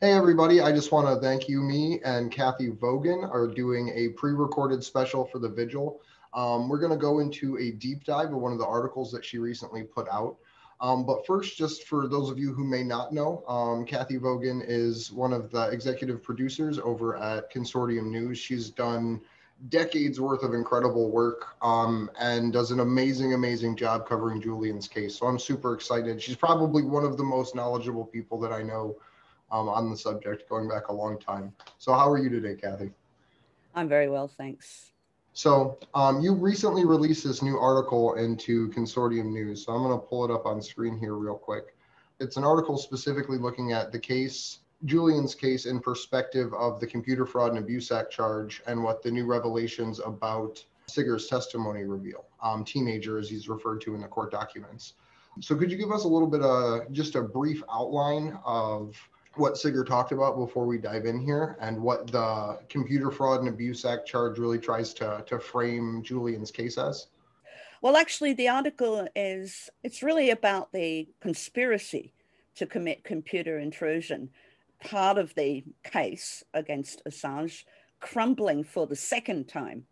Hey, everybody. I just want to thank you. Me and Cathy Vogan are doing a pre recorded special for the Vigil. Um, we're going to go into a deep dive of one of the articles that she recently put out. Um, but first, just for those of you who may not know, um, Cathy Vogan is one of the executive producers over at Consortium News. She's done decades worth of incredible work um, and does an amazing, amazing job covering Julian's case. So I'm super excited. She's probably one of the most knowledgeable people that I know um, on the subject going back a long time. So, how are you today, Cathy? I'm very well, thanks. So, um, you recently released this new article into Consortium News. So, I'm going to pull it up on screen here real quick. It's an article specifically looking at the case, Julian's case, in perspective of the Computer Fraud and Abuse Act charge and what the new revelations about Siggy's testimony reveal. Um, teenager, as he's referred to in the court documents. So, could you give us a little bit of just a brief outline of what Siggy talked about before we dive in here and what the Computer Fraud and Abuse Act charge really tries to, to frame Julian's case as? Well, actually, the article is it's really about the conspiracy to commit computer intrusion. Part of the case against Assange crumbling for the second time,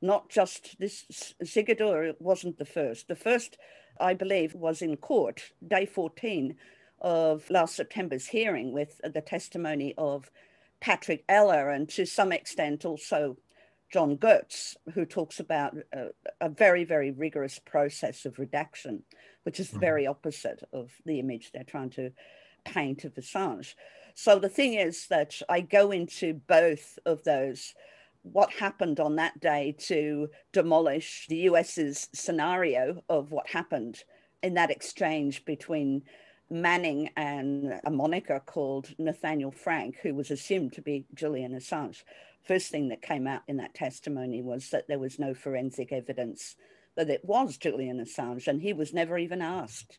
not just this Sigurdur wasn't the first. The first, I believe, was in court, day 14 of last September's hearing with the testimony of Patrick Eller and to some extent also John Goetz, who talks about a, a very, very rigorous process of redaction, which is the mm-hmm. very opposite of the image they're trying to paint of Assange. So the thing is that I go into both of those what happened on that day to demolish the US's scenario of what happened in that exchange between Manning and a moniker called Nathaniel Frank, who was assumed to be Julian Assange. First thing that came out in that testimony was that there was no forensic evidence that it was Julian Assange, and he was never even asked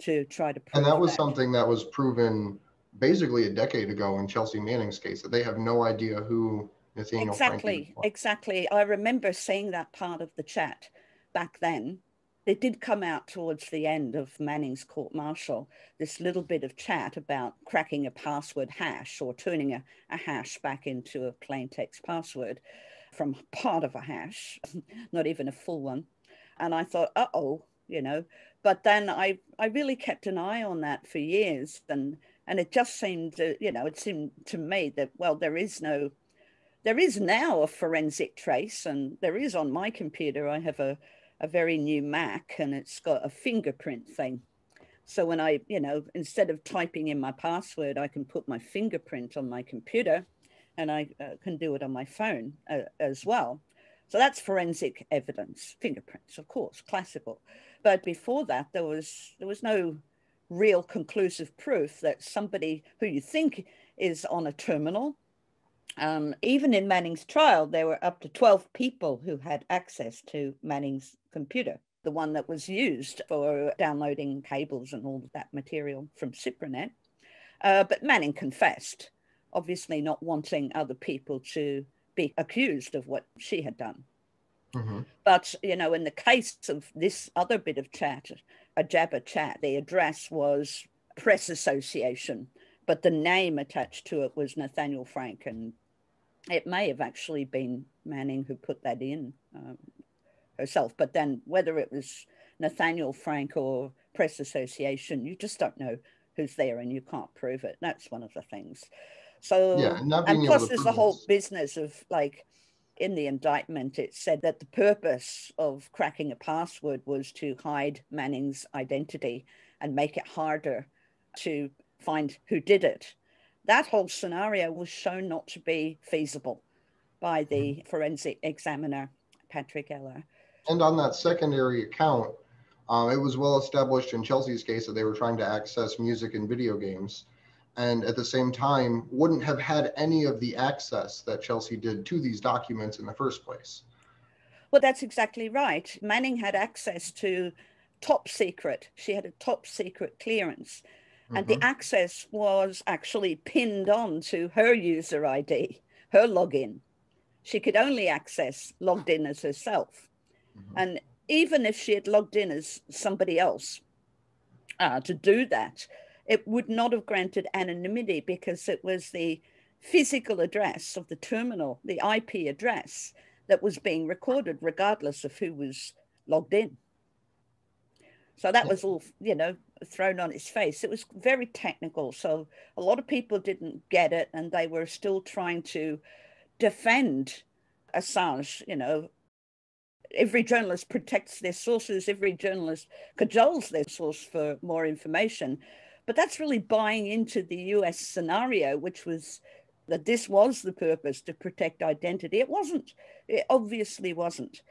to try to prove. And that was that. something that was proven basically a decade ago in Chelsea Manning's case that they have no idea who Nathaniel exactly, Frank exactly. I remember seeing that part of the chat back then it did come out towards the end of Manning's court martial, this little bit of chat about cracking a password hash or turning a, a hash back into a plain text password from part of a hash, not even a full one. And I thought, uh oh, you know. But then I, I really kept an eye on that for years. And, and it just seemed, you know, it seemed to me that, well, there is no, there is now a forensic trace. And there is on my computer, I have a, a very new Mac and it's got a fingerprint thing. So when I, you know, instead of typing in my password, I can put my fingerprint on my computer and I uh, can do it on my phone uh, as well. So that's forensic evidence, fingerprints, of course, classical. But before that, there was there was no real conclusive proof that somebody who you think is on a terminal um, even in Manning's trial, there were up to 12 people who had access to Manning's computer, the one that was used for downloading cables and all that material from SIPRNet. Uh, but Manning confessed, obviously not wanting other people to be accused of what she had done. Mm-hmm. But, you know, in the case of this other bit of chat, a Jabber chat, the address was Press Association, but the name attached to it was Nathaniel Frank and it may have actually been Manning who put that in um, herself. But then whether it was Nathaniel Frank or Press Association, you just don't know who's there and you can't prove it. That's one of the things. So, yeah, and plus there's the whole business of like, in the indictment, it said that the purpose of cracking a password was to hide Manning's identity and make it harder to find who did it that whole scenario was shown not to be feasible by the mm-hmm. forensic examiner, Patrick Eller. And on that secondary account, uh, it was well established in Chelsea's case that they were trying to access music and video games. And at the same time, wouldn't have had any of the access that Chelsea did to these documents in the first place. Well, that's exactly right. Manning had access to top secret. She had a top secret clearance and mm-hmm. the access was actually pinned on to her user ID, her login. She could only access logged in as herself. Mm-hmm. And even if she had logged in as somebody else uh, to do that, it would not have granted anonymity because it was the physical address of the terminal, the IP address that was being recorded, regardless of who was logged in. So that was all, you know, thrown on its face. It was very technical. So a lot of people didn't get it and they were still trying to defend Assange, you know. Every journalist protects their sources, every journalist cajoles their source for more information. But that's really buying into the US scenario, which was that this was the purpose to protect identity. It wasn't, it obviously wasn't.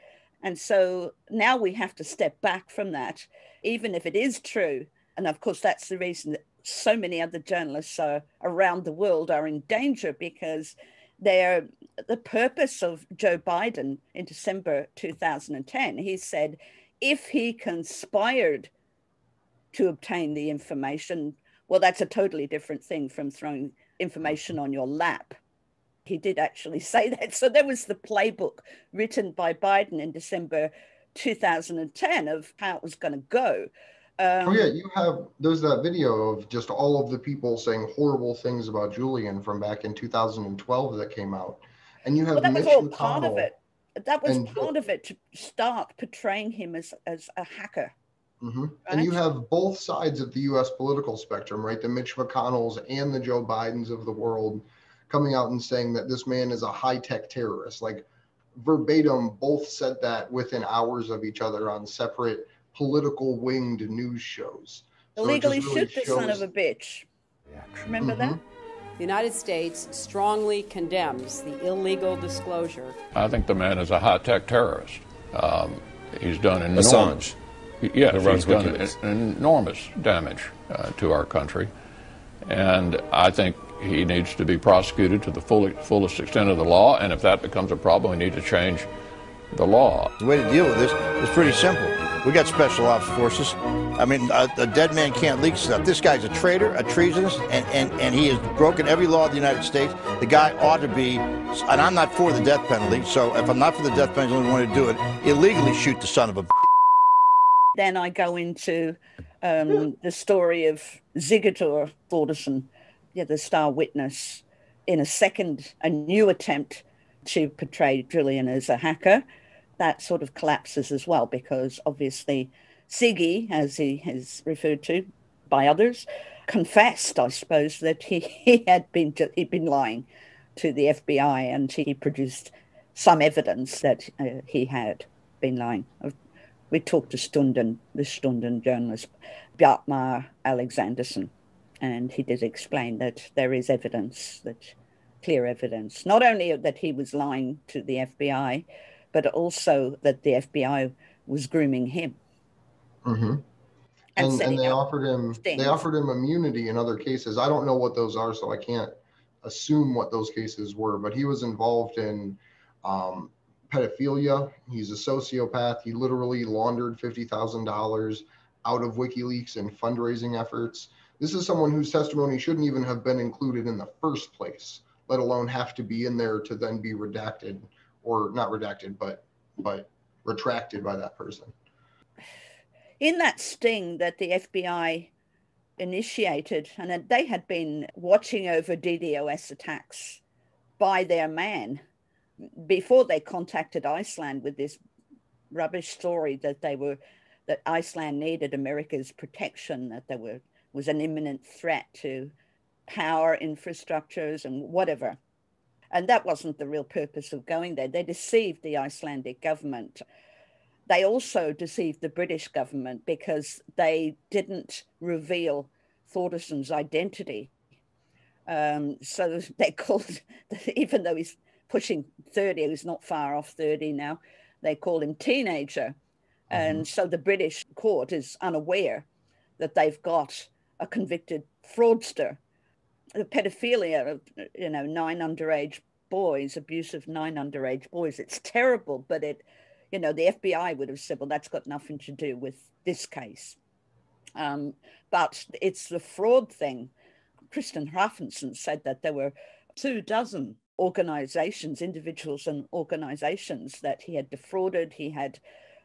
And so now we have to step back from that, even if it is true. And of course, that's the reason that so many other journalists are, around the world are in danger because they're the purpose of Joe Biden in December 2010. He said if he conspired to obtain the information, well, that's a totally different thing from throwing information on your lap. He did actually say that. So there was the playbook written by Biden in December 2010 of how it was going to go. Um, oh yeah, you have there's that video of just all of the people saying horrible things about Julian from back in 2012 that came out, and you have well, that Mitch was all McConnell part of it. That was and, part of it to start portraying him as as a hacker. Mm-hmm. Right? And you have both sides of the U.S. political spectrum, right? The Mitch McConnells and the Joe Bidens of the world coming out and saying that this man is a high tech terrorist. Like verbatim, both said that within hours of each other on separate political winged news shows. Illegally so really shoot the son of a bitch. Yeah. Remember mm-hmm. that? The United States strongly condemns the illegal disclosure. I think the man is a high tech terrorist. Um, he's done enormous. Assange. Yes, he's done an, enormous damage uh, to our country. And I think he needs to be prosecuted to the full, fullest extent of the law. And if that becomes a problem, we need to change the law. The way to deal with this is pretty simple. We got special ops forces. I mean, a, a, dead man can't leak stuff. This guy's a traitor, a treasonous, and, and, and he has broken every law of the United States. The guy ought to be, and I'm not for the death penalty, so if I'm not for the death penalty, I only want to do it, illegally shoot the son of a. Then I go into um, the story of Sigurdur Thordarson, yeah, the star witness, in a second, a new attempt to portray Julian as a hacker that sort of collapses as well because obviously Siggy, as he is referred to by others, confessed, I suppose, that he, he had been he'd been lying to the FBI and he produced some evidence that uh, he had been lying. We talked to Stundin, the Stundin journalist, Bjartmar Alexandersson, and he did explain that there is evidence, that clear evidence, not only that he was lying to the FBI, but also that the FBI was grooming him. Mm-hmm. And, and, and, they offered him stings. they offered him immunity in other cases. I don't know what those are, so I can't assume what those cases were. But he was involved in um, pedophilia. He's a sociopath. He literally laundered fifty thousand dollars out of WikiLeaks and fundraising efforts. This is someone whose testimony shouldn't even have been included in the first place, let alone have to be in there to then be redacted or not redacted, but but retracted by that person. In that sting that the FBI initiated, and they had been watching over DDoS attacks by their man before they contacted Iceland with this rubbish story that they were that Iceland needed America's protection, that there were was an imminent threat to power infrastructures and whatever. And that wasn't the real purpose of going there. They deceived the Icelandic government. They also deceived the British government because they didn't reveal Thordarson's identity. Um, so they called, even though he's pushing 30, he's not far off 30 now, they call him teenager. Mm-hmm. And so the British court is unaware that they've got a convicted fraudster the pedophilia of you know nine underage boys, abuse of nine underage boys. It's terrible, but it, you know, the FBI would have said, well, that's got nothing to do with this case. Um, but it's the fraud thing. Kristinn Hrafnsson said that there were two dozen organizations, individuals and organizations that he had defrauded, he had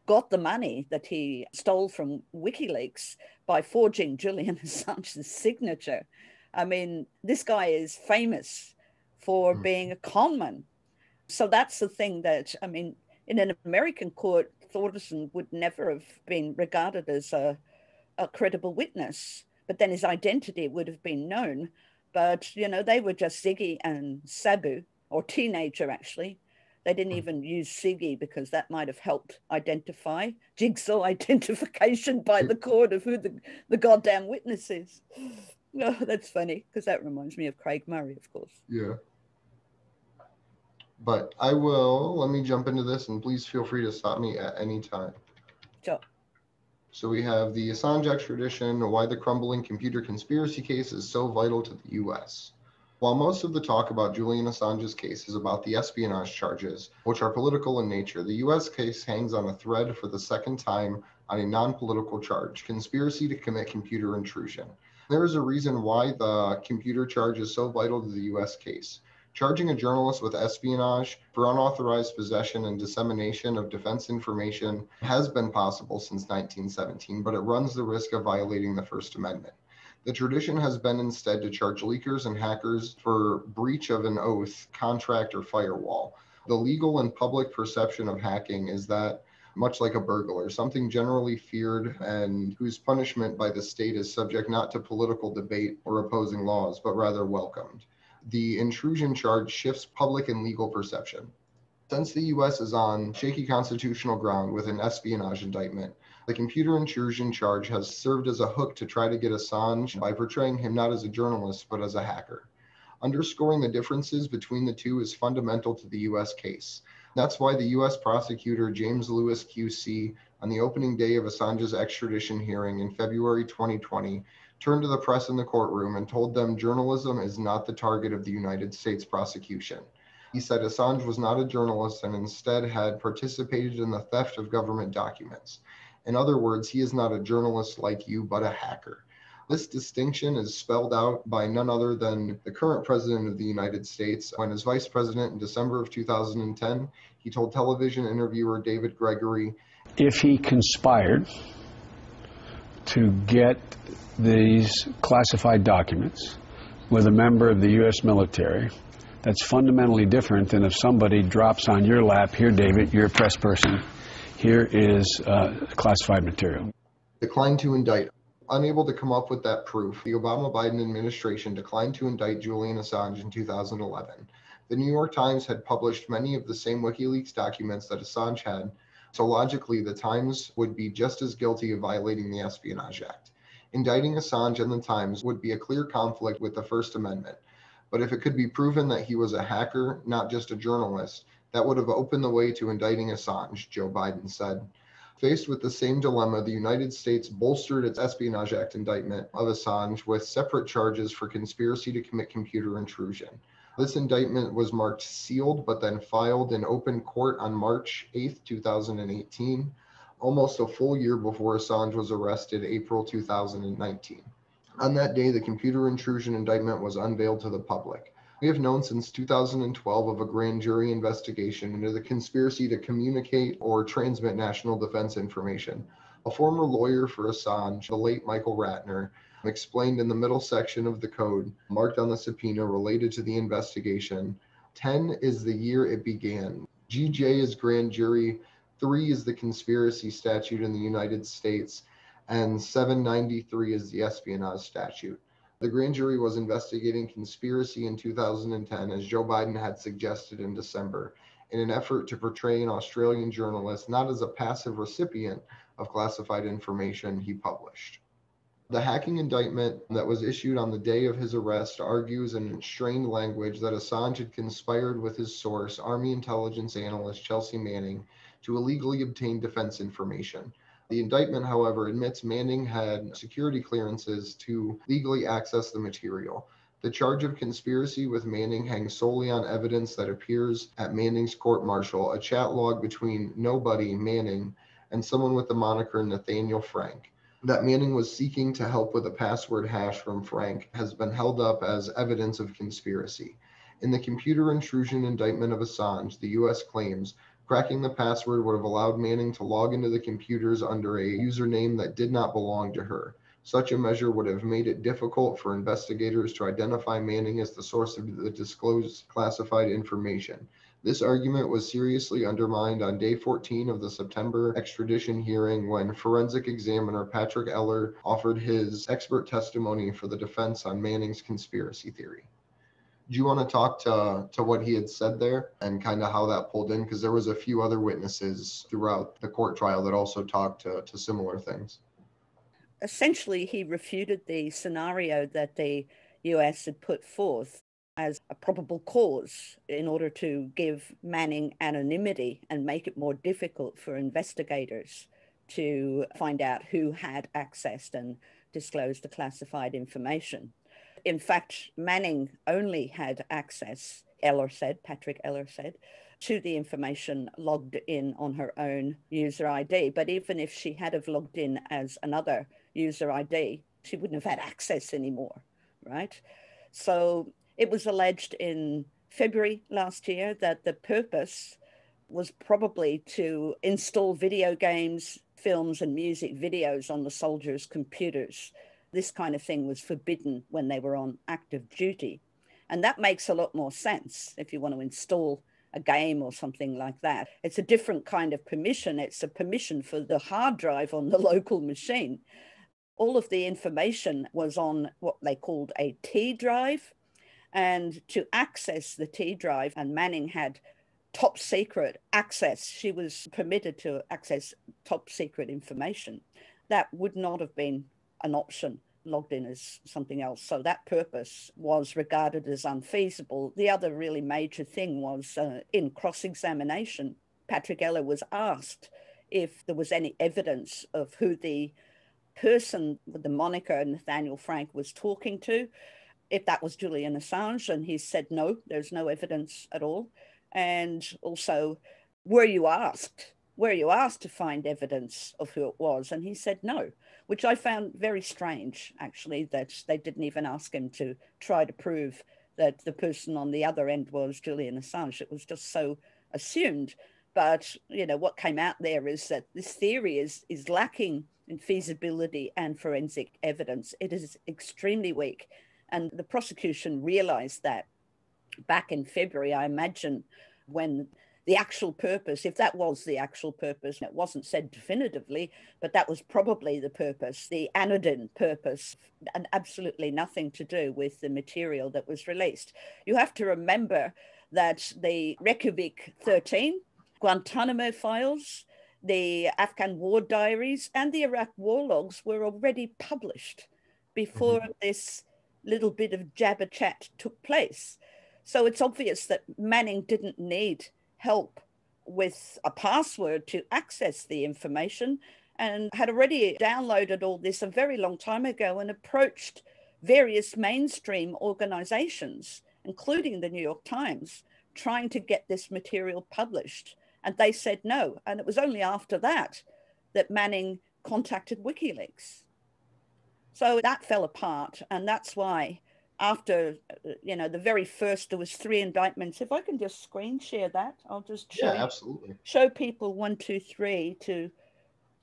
got the money that he stole from WikiLeaks by forging Julian Assange's signature. I mean, this guy is famous for mm. being a conman. So that's the thing that, I mean, in an American court, Thordarson would never have been regarded as a, a credible witness, but then his identity would have been known. But, you know, they were just Ziggy and Sabu, or teenager actually. They didn't hmm. even use Siggy because that might have helped identify jigsaw identification by the court of who the, the goddamn witness is. No, oh, that's funny because that reminds me of Craig Murray, of course. Yeah. But I will, let me jump into this and please feel free to stop me at any time. Sure. So we have the Assange extradition, why the crumbling computer conspiracy case is so vital to the US. While most of the talk about Julian Assange's case is about the espionage charges, which are political in nature, the US case hangs on a thread for the second time on a non political charge conspiracy to commit computer intrusion. There is a reason why the computer charge is so vital to the US case. Charging a journalist with espionage for unauthorized possession and dissemination of defense information has been possible since 1917, but it runs the risk of violating the First Amendment. The tradition has been instead to charge leakers and hackers for breach of an oath, contract, or firewall. The legal and public perception of hacking is that much like a burglar, something generally feared and whose punishment by the state is subject not to political debate or opposing laws, but rather welcomed the intrusion charge shifts public and legal perception. Since the US is on shaky constitutional ground with an espionage indictment, the computer intrusion charge has served as a hook to try to get Assange by portraying him not as a journalist, but as a hacker. Underscoring the differences between the two is fundamental to the US case. That's why the US prosecutor James Lewis QC, on the opening day of Assange's extradition hearing in February 2020, turned to the press in the courtroom and told them journalism is not the target of the United States prosecution. He said Assange was not a journalist and instead had participated in the theft of government documents. In other words, he is not a journalist like you, but a hacker. This distinction is spelled out by none other than the current president of the United States. When as vice president in December of 2010, he told television interviewer David Gregory If he conspired to get these classified documents with a member of the U.S. military, that's fundamentally different than if somebody drops on your lap, here, David, you're a press person, here is uh, classified material. Declined to indict. Unable to come up with that proof, the Obama Biden administration declined to indict Julian Assange in 2011. The New York Times had published many of the same WikiLeaks documents that Assange had, so logically, the Times would be just as guilty of violating the Espionage Act. Indicting Assange and the Times would be a clear conflict with the First Amendment. But if it could be proven that he was a hacker, not just a journalist, that would have opened the way to indicting Assange, Joe Biden said. Faced with the same dilemma, the United States bolstered its Espionage Act indictment of Assange with separate charges for conspiracy to commit computer intrusion. This indictment was marked sealed, but then filed in open court on March 8, 2018 almost a full year before Assange was arrested, April 2019. On that day, the computer intrusion indictment was unveiled to the public. We have known since 2012 of a grand jury investigation into the conspiracy to communicate or transmit national defense information. A former lawyer for Assange, the late Michael Ratner, explained in the middle section of the code marked on the subpoena related to the investigation 10 is the year it began. GJ is grand jury Three is the conspiracy statute in the United States, and 793 is the espionage statute. The grand jury was investigating conspiracy in 2010, as Joe Biden had suggested in December, in an effort to portray an Australian journalist not as a passive recipient of classified information he published. The hacking indictment that was issued on the day of his arrest argues in strained language that Assange had conspired with his source, Army intelligence analyst Chelsea Manning, to illegally obtain defense information. The indictment, however, admits Manning had security clearances to legally access the material. The charge of conspiracy with Manning hangs solely on evidence that appears at Manning's court martial, a chat log between nobody, Manning, and someone with the moniker Nathaniel Frank. That Manning was seeking to help with a password hash from Frank has been held up as evidence of conspiracy. In the computer intrusion indictment of Assange, the U.S. claims Cracking the password would have allowed Manning to log into the computers under a username that did not belong to her. Such a measure would have made it difficult for investigators to identify Manning as the source of the disclosed classified information. This argument was seriously undermined on day 14 of the September extradition hearing when forensic examiner Patrick Eller offered his expert testimony for the defense on Manning's conspiracy theory. Do you want to talk to, to what he had said there and kind of how that pulled in? Because there was a few other witnesses throughout the court trial that also talked to, to similar things. Essentially, he refuted the scenario that the US had put forth as a probable cause in order to give Manning anonymity and make it more difficult for investigators to find out who had accessed and disclosed the classified information. In fact, Manning only had access, Eller said, Patrick Eller said, to the information logged in on her own user ID. But even if she had have logged in as another user ID, she wouldn't have had access anymore, right? So it was alleged in February last year that the purpose was probably to install video games, films, and music videos on the soldiers' computers. This kind of thing was forbidden when they were on active duty. And that makes a lot more sense if you want to install a game or something like that. It's a different kind of permission. It's a permission for the hard drive on the local machine. All of the information was on what they called a T drive, and to access the T drive, and Manning had top secret access. She was permitted to access top secret information. That would not have been an option logged in as something else. So that purpose was regarded as unfeasible. The other really major thing was uh, in cross examination, Patrick Eller was asked if there was any evidence of who the person with the moniker Nathaniel Frank was talking to if that was Julian Assange, and he said no, there's no evidence at all. And also, were you asked? Were you asked to find evidence of who it was? And he said no, which I found very strange, actually, that they didn't even ask him to try to prove that the person on the other end was Julian Assange. It was just so assumed. But you know what came out there is that this theory is is lacking in feasibility and forensic evidence. It is extremely weak and the prosecution realized that back in February, I imagine, when the actual purpose, if that was the actual purpose, it wasn't said definitively, but that was probably the purpose, the anodyne purpose, and absolutely nothing to do with the material that was released. You have to remember that the Reykjavik 13, Guantanamo files, the Afghan war diaries, and the Iraq war logs were already published before mm-hmm. this little bit of jabber chat took place. So it's obvious that Manning didn't need help with a password to access the information and had already downloaded all this a very long time ago and approached various mainstream organizations, including the New York Times, trying to get this material published. And they said no. And it was only after that that Manning contacted WikiLeaks. So that fell apart. And that's why after, you know, the very first, there was three indictments. If I can just screen share that, I'll just show, yeah, absolutely. show people one, two, three to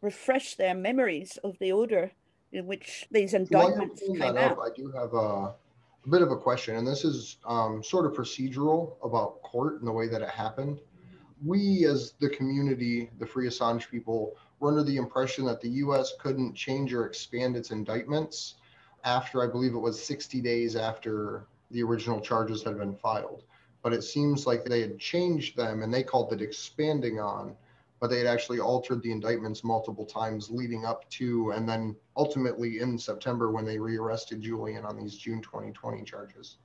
refresh their memories of the order in which these indictments came out. Up, I do have a, a, bit of a question, and this is um, sort of procedural about court and the way that it happened. We, as the community, the Free Assange people, were under the impression that the U.S. couldn't change or expand its indictments after, I believe it was 60 days after the original charges had been filed. But it seems like they had changed them and they called it expanding on, but they had actually altered the indictments multiple times leading up to and then ultimately in September when they rearrested Julian on these June 2020 charges.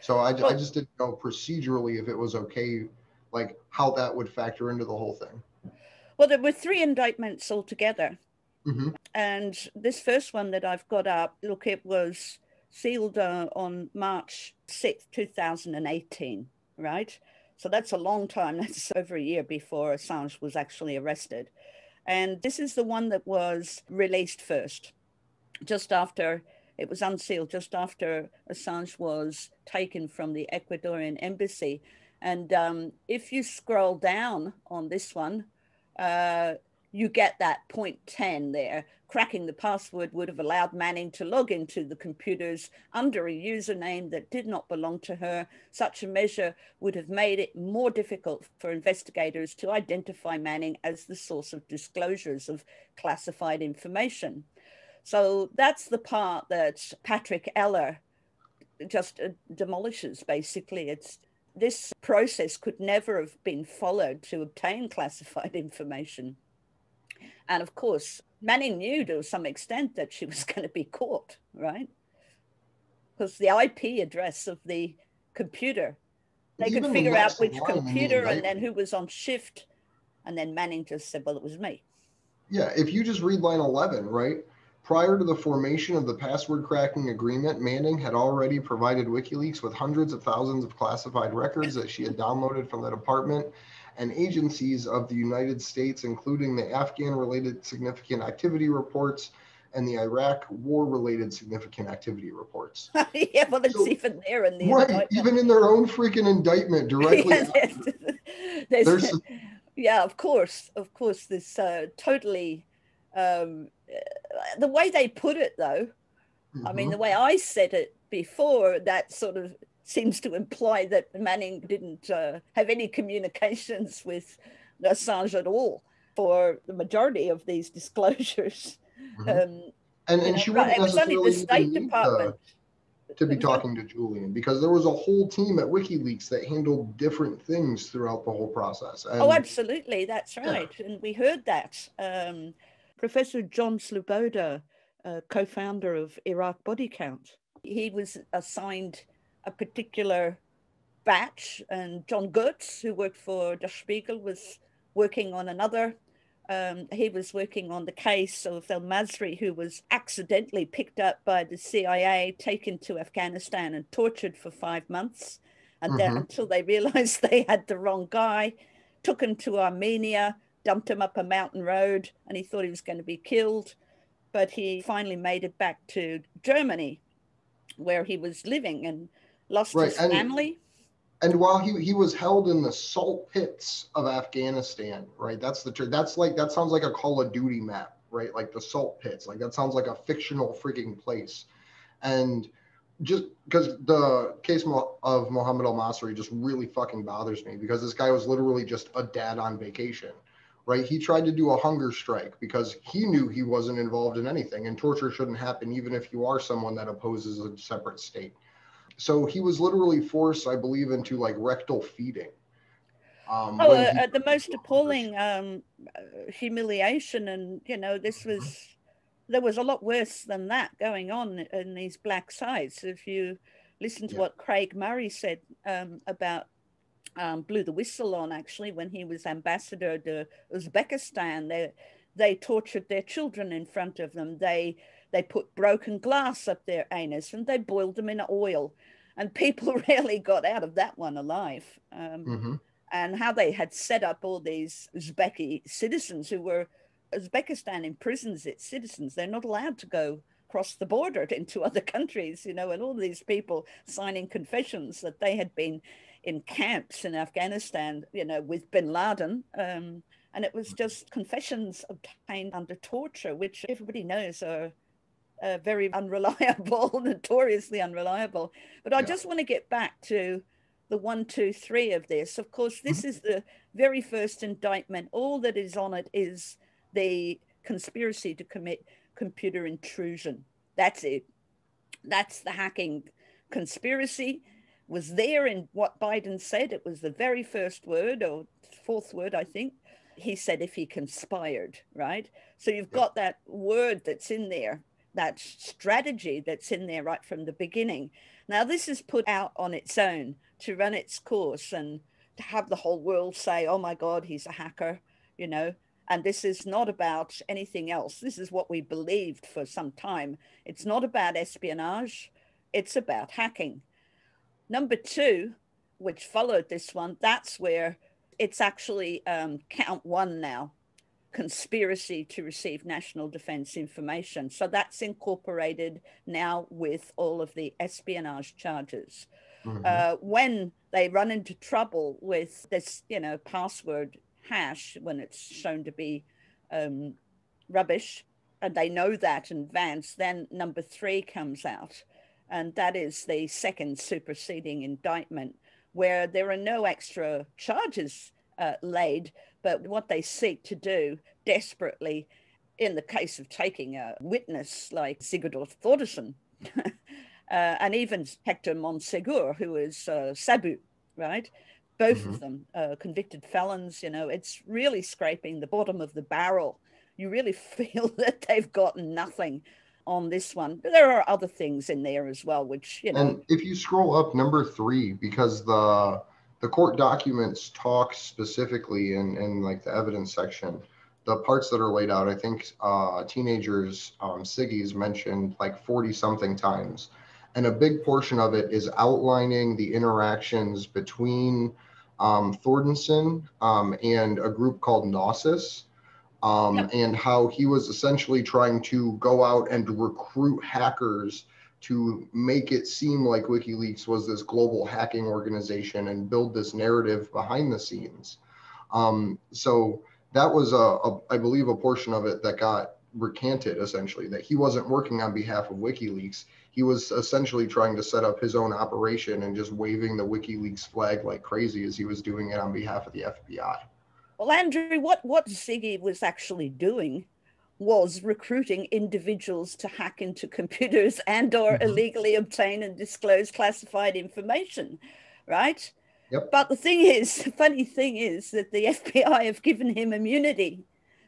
So I, I just didn't know procedurally if it was okay, like how that would factor into the whole thing. Well, there were three indictments altogether. Mm-hmm. And this first one that I've got up, look, it was sealed uh, on March 6th, 2018, right? So that's a long time. That's over a year before Assange was actually arrested. And this is the one that was released first, just after it was unsealed, just after Assange was taken from the Ecuadorian embassy And um, if you scroll down on this one, uh, you get that point 10 there. Cracking the password would have allowed Manning to log into the computers under a username that did not belong to her. Such a measure would have made it more difficult for investigators to identify Manning as the source of disclosures of classified information. So that's the part that Patrick Eller just uh, demolishes, basically. It's this process could never have been followed to obtain classified information. And of course, Manning knew to some extent that she was going to be caught, right? Because the IP address of the computer, they Even could figure out which computer and then who was on shift. And then Manning just said, well, it was me. Yeah, if you just read line 11, right? Prior to the formation of the password cracking agreement, Manning had already provided WikiLeaks with hundreds of thousands of classified records that she had downloaded from the department and agencies of the United States, including the Afghan related significant activity reports and the Iraq war related significant activity reports. yeah, well, it's so, even there in the right, indictment. even in their own freaking indictment directly. yeah, there's, there's, yeah, of course, of course, this uh, totally um, the way they put it, though, mm-hmm. I mean, mm-hmm. the way I said it before, that sort of seems to imply that Manning didn't uh, have any communications with Assange at all for the majority of these disclosures. Mm-hmm. Um, and and she wouldn't necessarily it was only the State Department. to be talking to Julian because there was a whole team at WikiLeaks that handled different things throughout the whole process. And, oh, absolutely, that's right, yeah. and we heard that. Um, Professor John Sloboda, uh, co founder of Iraq Body Count, he was assigned a particular batch, and John Goetz, who worked for Der Spiegel, was working on another. Um, he was working on the case of El Masri, who was accidentally picked up by the CIA, taken to Afghanistan, and tortured for five months. And mm-hmm. then until they realized they had the wrong guy, took him to Armenia, dumped him up a mountain road and he thought he was going to be killed. But he finally made it back to Germany where he was living and lost right. his and, family. And while he, he was held in the salt pits of Afghanistan, right? That's the that's like that sounds like a Call of Duty map, right? Like the salt pits. Like that sounds like a fictional freaking place. And just because the case of Mohammed Al Masri just really fucking bothers me because this guy was literally just a dad on vacation right? He tried to do a hunger strike because he knew he wasn't involved in anything and torture shouldn't happen even if you are someone that opposes a separate state. So he was literally forced, I believe, into like rectal feeding. Um, oh, uh, the most appalling um, humiliation, and you know, this was there was a lot worse than that going on in these black sites. If you listen to yeah. what Craig Murray said um, about um, blew the whistle on actually when he was ambassador to Uzbekistan. They they tortured their children in front of them. They they put broken glass up their anus and they boiled them in oil, and people rarely got out of that one alive. Um, mm-hmm. And how they had set up all these Uzbeki citizens who were Uzbekistan imprisons its citizens. They're not allowed to go across the border into other countries, you know, and all these people signing confessions that they had been in camps in Afghanistan, you know, with bin Laden. Um, and it was just confessions obtained under torture, which everybody knows are uh, very unreliable, notoriously unreliable. But I yeah. just want to get back to the one, two, three of this. Of course, this mm-hmm. is the very first indictment. All that is on it is the conspiracy to commit computer intrusion. That's it. That's the hacking conspiracy was there in what Biden said. It was the very first word or fourth word, I think. He said if he conspired, right? So you've got that word that's in there, that strategy that's in there right from the beginning. Now, this is put out on its own to run its course and to have the whole world say, oh my God, he's a hacker, you know. And this is not about anything else. This is what we believed for some time. It's not about espionage, it's about hacking. Number two, which followed this one, that's where it's actually um, count one now conspiracy to receive national defense information. So that's incorporated now with all of the espionage charges. mm-hmm. uh, when they run into trouble with this, you know, password hash when it's shown to be um, rubbish, and they know that in advance, then number three comes out. And that is the second superseding indictment, where there are no extra charges uh, laid, but what they seek to do desperately, in the case of taking a witness like Sigurdur Thordarson, uh, and even Hector Monsegur, who is uh, Sabu, right? Both mm-hmm. of them uh, convicted felons. You know, it's really scraping the bottom of the barrel. You really feel that they've got nothing on this one. There are other things in there as well, which you know. And if you scroll up number three, because the the court documents talk specifically in in like the evidence section, the parts that are laid out. I think uh, teenagers um, Siggy's mentioned like forty something times, and a big portion of it is outlining the interactions between um, Thordarson um, and a group called Gnosis um, yep. and how he was essentially trying to go out and recruit hackers to make it seem like WikiLeaks was this global hacking organization and build this narrative behind the scenes. Um, so that was a, a, I believe, a portion of it that got recanted essentially that he wasn't working on behalf of WikiLeaks. He was essentially trying to set up his own operation and just waving the WikiLeaks flag like crazy as he was doing it on behalf of the FBI. Well, Andrew, what, what Siggy was actually doing was recruiting individuals to hack into computers and or mm-hmm. illegally obtain and disclose classified information, right? Yep. But the thing is, the funny thing is that the FBI have given him immunity.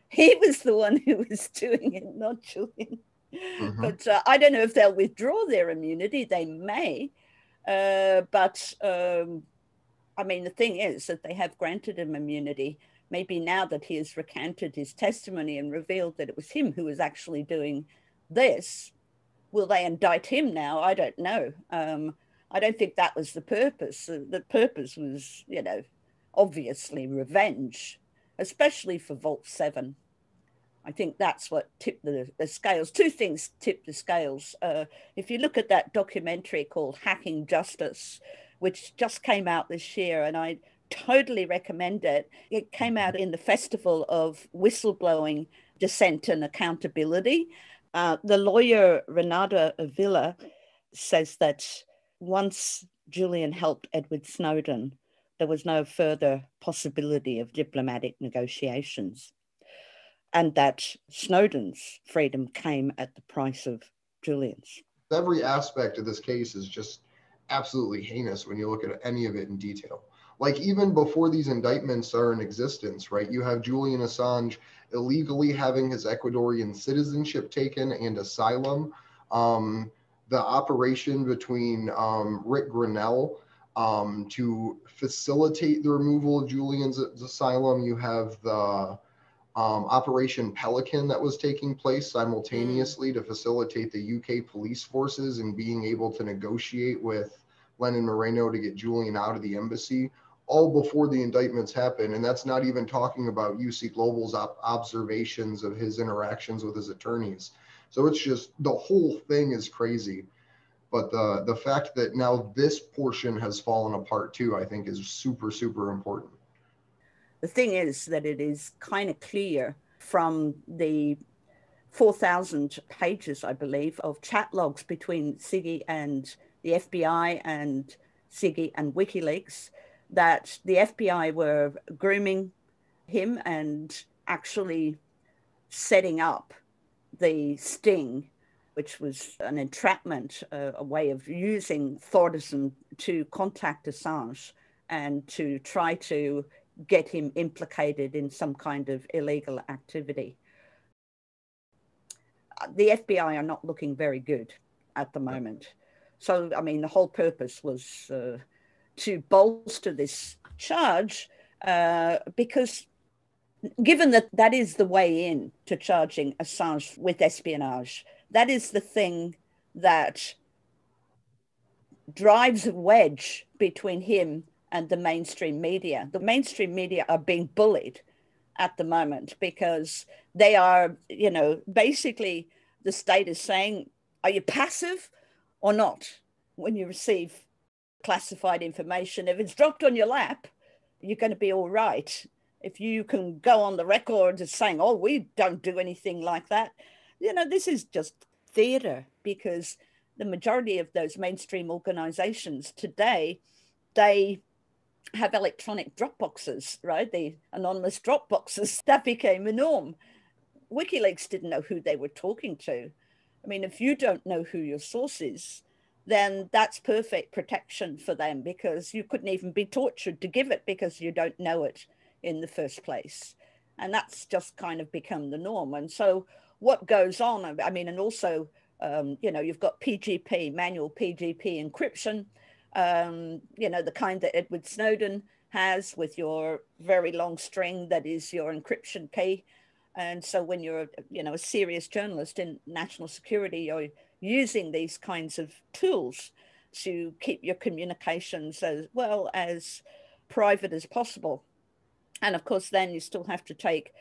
He was the one who was doing it, not Julian. Mm-hmm. But uh, I don't know if they'll withdraw their immunity. They may. Uh, but um, I mean, the thing is that they have granted him immunity maybe now that he has recanted his testimony and revealed that it was him who was actually doing this, will they indict him now? I don't know. Um, I don't think that was the purpose. The purpose was, you know, obviously revenge, especially for Vault 7. I think that's what tipped the, the scales. Two things tipped the scales. Uh, if you look at that documentary called Hacking Justice, which just came out this year, and I totally recommend it. It came out in the Festival of Whistleblowing Dissent and Accountability. Uh, the lawyer Renata Avila says that once Julian helped Edward Snowden, there was no further possibility of diplomatic negotiations, and that Snowden's freedom came at the price of Julian's. Every aspect of this case is just absolutely heinous when you look at any of it in detail like even before these indictments are in existence, right? You have Julian Assange illegally having his Ecuadorian citizenship taken and asylum. Um, the operation between um, Rick Grenell um, to facilitate the removal of Julian's asylum. You have the um, Operation Pelican that was taking place simultaneously to facilitate the UK police forces and being able to negotiate with Lenin Moreno to get Julian out of the embassy all before the indictments happen. And that's not even talking about UC Global's op- observations of his interactions with his attorneys. So it's just the whole thing is crazy. But the the fact that now this portion has fallen apart too, I think is super, super important. The thing is that it is kind of clear from the 4,000 pages, I believe, of chat logs between Siggy and the FBI and Siggy and WikiLeaks that the FBI were grooming him and actually setting up the sting, which was an entrapment, uh, a way of using Thordarson to contact Assange and to try to get him implicated in some kind of illegal activity. The FBI are not looking very good at the moment. So, I mean, the whole purpose was uh, to bolster this charge uh, because given that that is the way in to charging Assange with espionage, that is the thing that drives a wedge between him and the mainstream media. The mainstream media are being bullied at the moment because they are, you know, basically the state is saying, are you passive or not when you receive classified information. If it's dropped on your lap, you're going to be all right. If you can go on the record as saying, oh, we don't do anything like that, you know, this is just theater because the majority of those mainstream organizations today, they have electronic drop boxes, right? The anonymous drop boxes that became a norm. WikiLeaks didn't know who they were talking to. I mean, if you don't know who your source is, then that's perfect protection for them because you couldn't even be tortured to give it because you don't know it in the first place. And that's just kind of become the norm. And so what goes on, I mean, and also, um, you know, you've got PGP, manual PGP encryption, um, you know, the kind that Edward Snowden has with your very long string that is your encryption key. And so when you're, you know, a serious journalist in national security, you're using these kinds of tools to keep your communications as well as private as possible. And of course, then you still have to take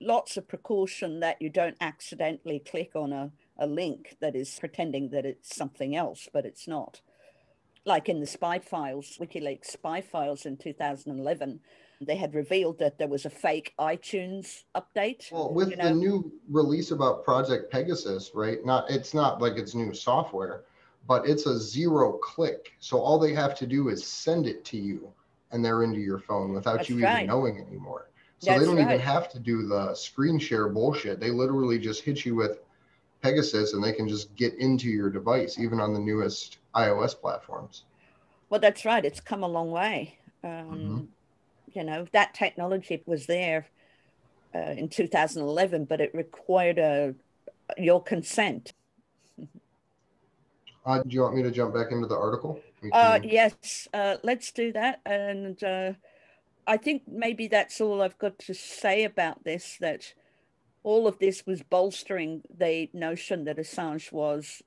lots of precaution that you don't accidentally click on a, a link that is pretending that it's something else, but it's not like in the spy files, WikiLeaks spy files in 2011, they had revealed that there was a fake iTunes update. Well, with you know? the new release about Project Pegasus, right? Not it's not like it's new software, but it's a zero click. So all they have to do is send it to you and they're into your phone without That's you right. even knowing anymore. So That's they don't right. even have to do the screen share bullshit. They literally just hit you with Pegasus and they can just get into your device, even on the newest iOS platforms. Well, that's right. It's come a long way. Um, mm-hmm. You know, that technology was there uh, in 2011, but it required a, your consent. Uh, do you want me to jump back into the article? Uh, yes, uh, let's do that. And uh, I think maybe that's all I've got to say about this. That all of this was bolstering the notion that Assange was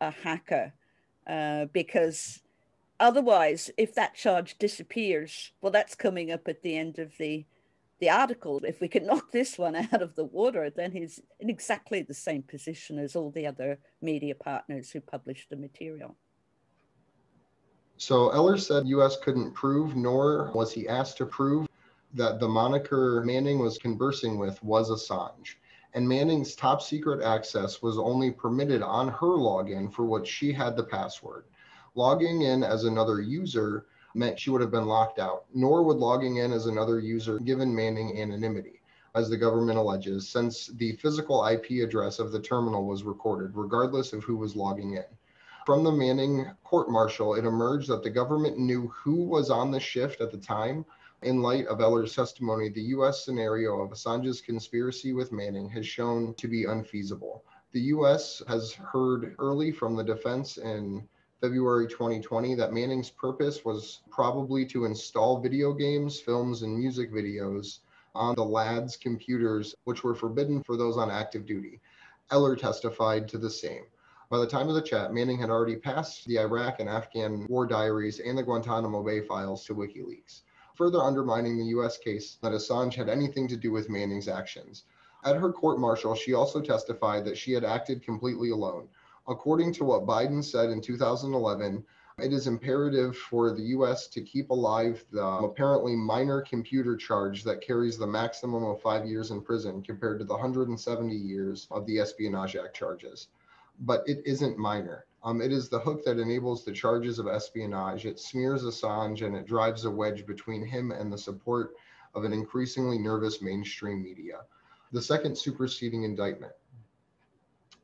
a hacker, uh, because otherwise, if that charge disappears, well, that's coming up at the end of the the article. If we can knock this one out of the water, then he's in exactly the same position as all the other media partners who published the material. So Eller said U.S. couldn't prove, nor was he asked to prove that the moniker Manning was conversing with was Assange. And Manning's top secret access was only permitted on her login for which she had the password. Logging in as another user meant she would have been locked out, nor would logging in as another user given Manning anonymity, as the government alleges, since the physical IP address of the terminal was recorded, regardless of who was logging in. From the Manning court martial, it emerged that the government knew who was on the shift at the time in light of Eller's testimony, the U.S. scenario of Assange's conspiracy with Manning has shown to be unfeasible. The U.S. has heard early from the defense in February 2020 that Manning's purpose was probably to install video games, films, and music videos on the lad's computers, which were forbidden for those on active duty. Eller testified to the same. By the time of the chat, Manning had already passed the Iraq and Afghan war diaries and the Guantanamo Bay files to WikiLeaks further undermining the U.S. case that Assange had anything to do with Manning's actions. At her court martial, she also testified that she had acted completely alone. According to what Biden said in 2011, it is imperative for the U.S. to keep alive the apparently minor computer charge that carries the maximum of five years in prison compared to the 170 years of the Espionage Act charges. But it isn't minor. Um, it is the hook that enables the charges of espionage. It smears Assange and it drives a wedge between him and the support of an increasingly nervous mainstream media. The second superseding indictment.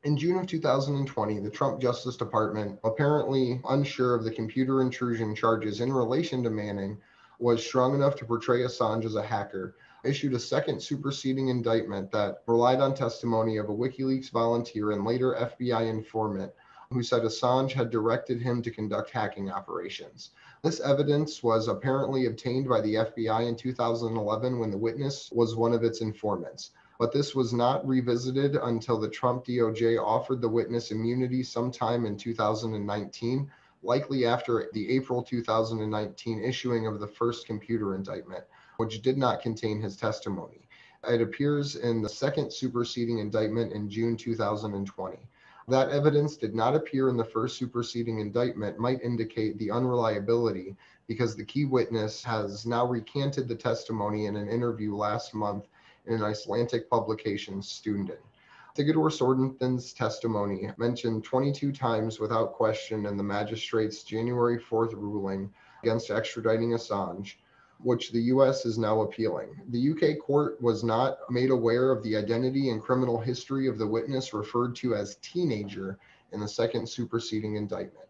In June of 2020, the Trump Justice Department, apparently unsure of the computer intrusion charges in relation to Manning, was strong enough to portray Assange as a hacker, issued a second superseding indictment that relied on testimony of a WikiLeaks volunteer and later FBI informant who said Assange had directed him to conduct hacking operations. This evidence was apparently obtained by the FBI in 2011 when the witness was one of its informants. But this was not revisited until the Trump DOJ offered the witness immunity sometime in 2019, likely after the April 2019 issuing of the first computer indictment, which did not contain his testimony. It appears in the second superseding indictment in June 2020. That evidence did not appear in the first superseding indictment might indicate the unreliability because the key witness has now recanted the testimony in an interview last month in an Icelandic publication, Stundin. Theodore Sorensen's testimony mentioned 22 times without question in the magistrate's January 4th ruling against extraditing Assange, which the US is now appealing. The UK court was not made aware of the identity and criminal history of the witness referred to as teenager in the second superseding indictment.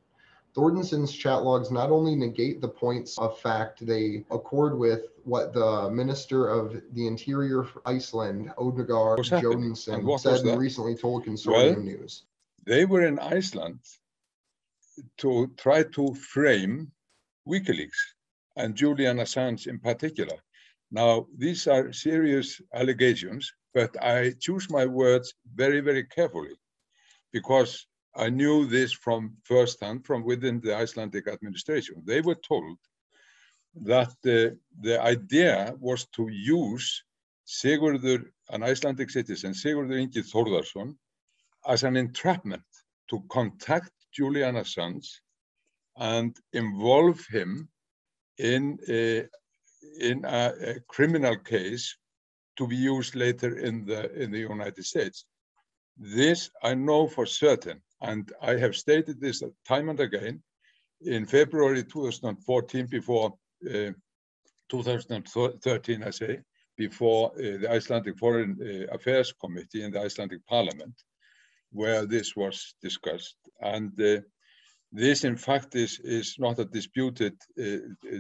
Thordarson's chat logs not only negate the points of fact they accord with what the Minister of the Interior for Iceland, Ögmundur Jónasson, said and recently told Consortium well, News. They were in Iceland to try to frame WikiLeaks and Julian Assange in particular. Now, these are serious allegations, but I choose my words very, very carefully because I knew this from firsthand from within the Icelandic administration. They were told that the, the idea was to use Sigurður, an Icelandic citizen, Sigurður Ingi Þórðarsson, as an entrapment to contact Julian Assange and involve him in a, in a, a, criminal case to be used later in the in the United States. This I know for certain, and I have stated this time and again. In February 2014, before uh, 2013, I say, before uh, the Icelandic Foreign uh, Affairs Committee in the Icelandic Parliament, where this was discussed, and uh, this, in fact, is, is not a disputed, uh, uh,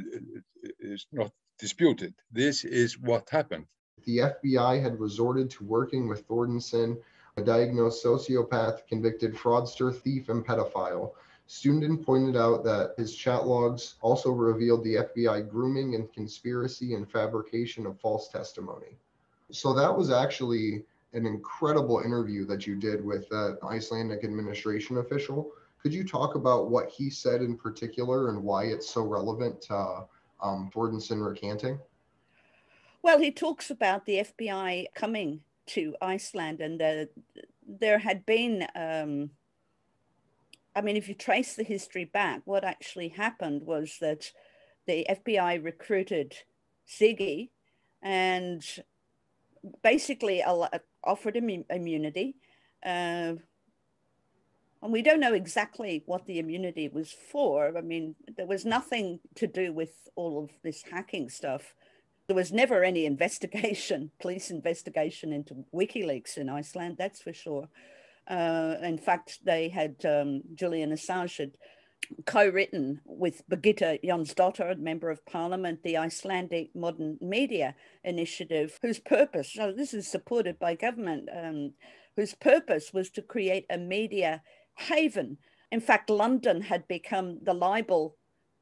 is not disputed. This is what happened. The FBI had resorted to working with Thordarson, a diagnosed sociopath, convicted fraudster, thief, and pedophile. Stundin pointed out that his chat logs also revealed the FBI grooming and conspiracy and fabrication of false testimony. So that was actually an incredible interview that you did with that Icelandic administration official. Could you talk about what he said in particular and why it's so relevant to um, Thordarson recanting? Well, he talks about the FBI coming to Iceland and the, there had been, um, I mean, if you trace the history back, what actually happened was that the FBI recruited Siggy and basically offered him immunity. Uh, and we don't know exactly what the immunity was for. I mean, there was nothing to do with all of this hacking stuff. There was never any investigation, police investigation into WikiLeaks in Iceland, that's for sure. Uh, in fact, they had um, Julian Assange had co-written with Birgitta Jonsdottir, a member of parliament, the Icelandic Modern Media Initiative, whose purpose, so this is supported by government, um, whose purpose was to create a media haven. In fact, London had become the libel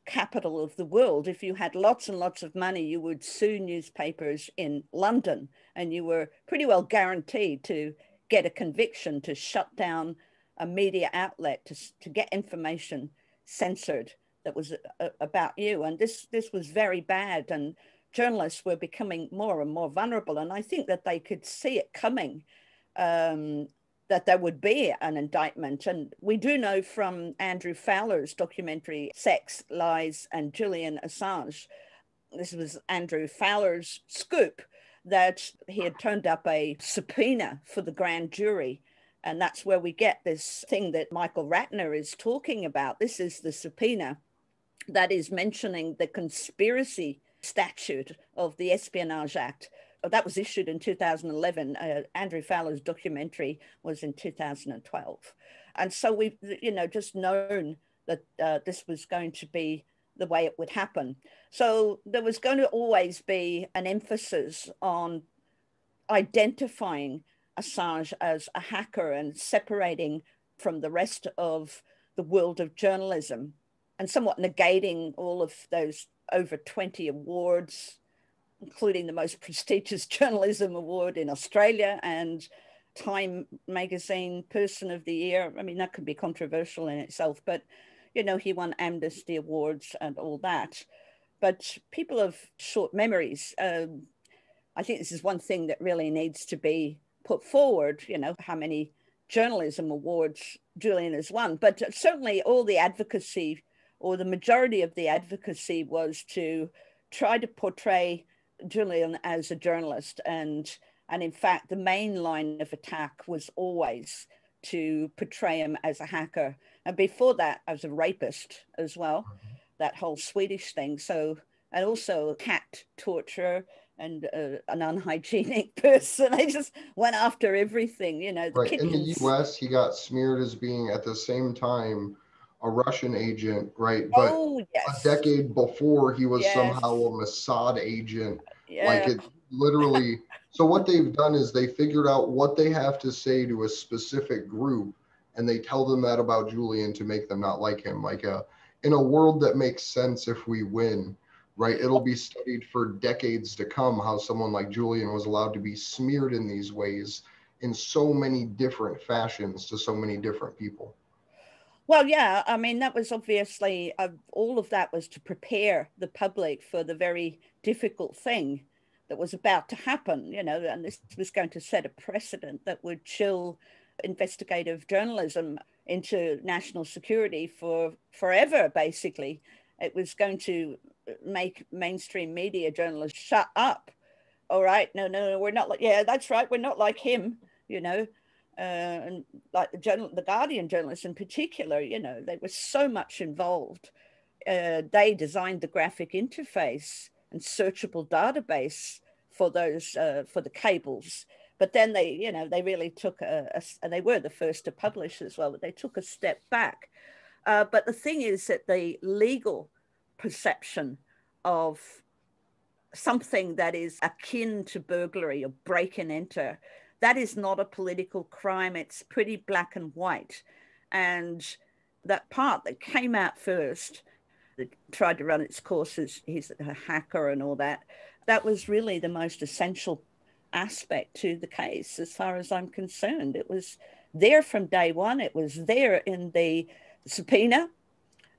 capital of the world. If you had lots and lots of money, you would sue newspapers in London, and you were pretty well guaranteed to get a conviction to shut down a media outlet to, to get information censored that was uh, about you. And this this was very bad, and journalists were becoming more and more vulnerable. And I think that they could see it coming. Um, that there would be an indictment. And we do know from Andrew Fowler's documentary, Sex, Lies, and Julian Assange, this was Andrew Fowler's scoop, that he had turned up a subpoena for the grand jury. And that's where we get this thing that Michael Ratner is talking about. This is the subpoena that is mentioning the conspiracy statute of the Espionage Act that was issued in 2011. Uh, Andrew Fowler's documentary was in 2012. And so we've, you know, just known that uh, this was going to be the way it would happen. So there was going to always be an emphasis on identifying Assange as a hacker and separating from the rest of the world of journalism and somewhat negating all of those over 20 awards including the most prestigious journalism award in Australia and Time magazine Person of the Year. I mean, that could be controversial in itself, but you know, he won Amnesty Awards and all that. But people of short memories, um, I think this is one thing that really needs to be put forward. You know, how many journalism awards Julian has won, but certainly all the advocacy or the majority of the advocacy was to try to portray Julian as a journalist. And, and in fact, the main line of attack was always to portray him as a hacker. And before that, as a rapist as well, mm-hmm. that whole Swedish thing. So, and also a cat torture and uh, an unhygienic person. I just went after everything, you know. right. In the US, he got smeared as being at the same time a Russian agent, right? But oh, yes. a decade before, he was yes. somehow a Mossad agent. Yeah. Like it literally. so what they've done is they figured out what they have to say to a specific group, and they tell them that about Julian to make them not like him. Like a in a world that makes sense if we win, right? It'll be studied for decades to come how someone like Julian was allowed to be smeared in these ways in so many different fashions to so many different people. Well, yeah, I mean, that was obviously uh, all of that was to prepare the public for the very difficult thing that was about to happen, you know, and this was going to set a precedent that would chill investigative journalism into national security for forever, basically. It was going to make mainstream media journalists shut up. All right, no, no, no, we're not like, yeah, that's right, we're not like him, you know uh, and like the journal, the Guardian journalists in particular, you know, they were so much involved. Uh, they designed the graphic interface and searchable database for those uh, for the cables. But then they, you know, they really took a, a, and they were the first to publish as well. But they took a step back. Uh, but the thing is that the legal perception of something that is akin to burglary or break and enter that is not a political crime. It's pretty black and white. And that part that came out first, that tried to run its course as he's a hacker and all that, that was really the most essential aspect to the case, as far as I'm concerned. It was there from day one. It was there in the subpoena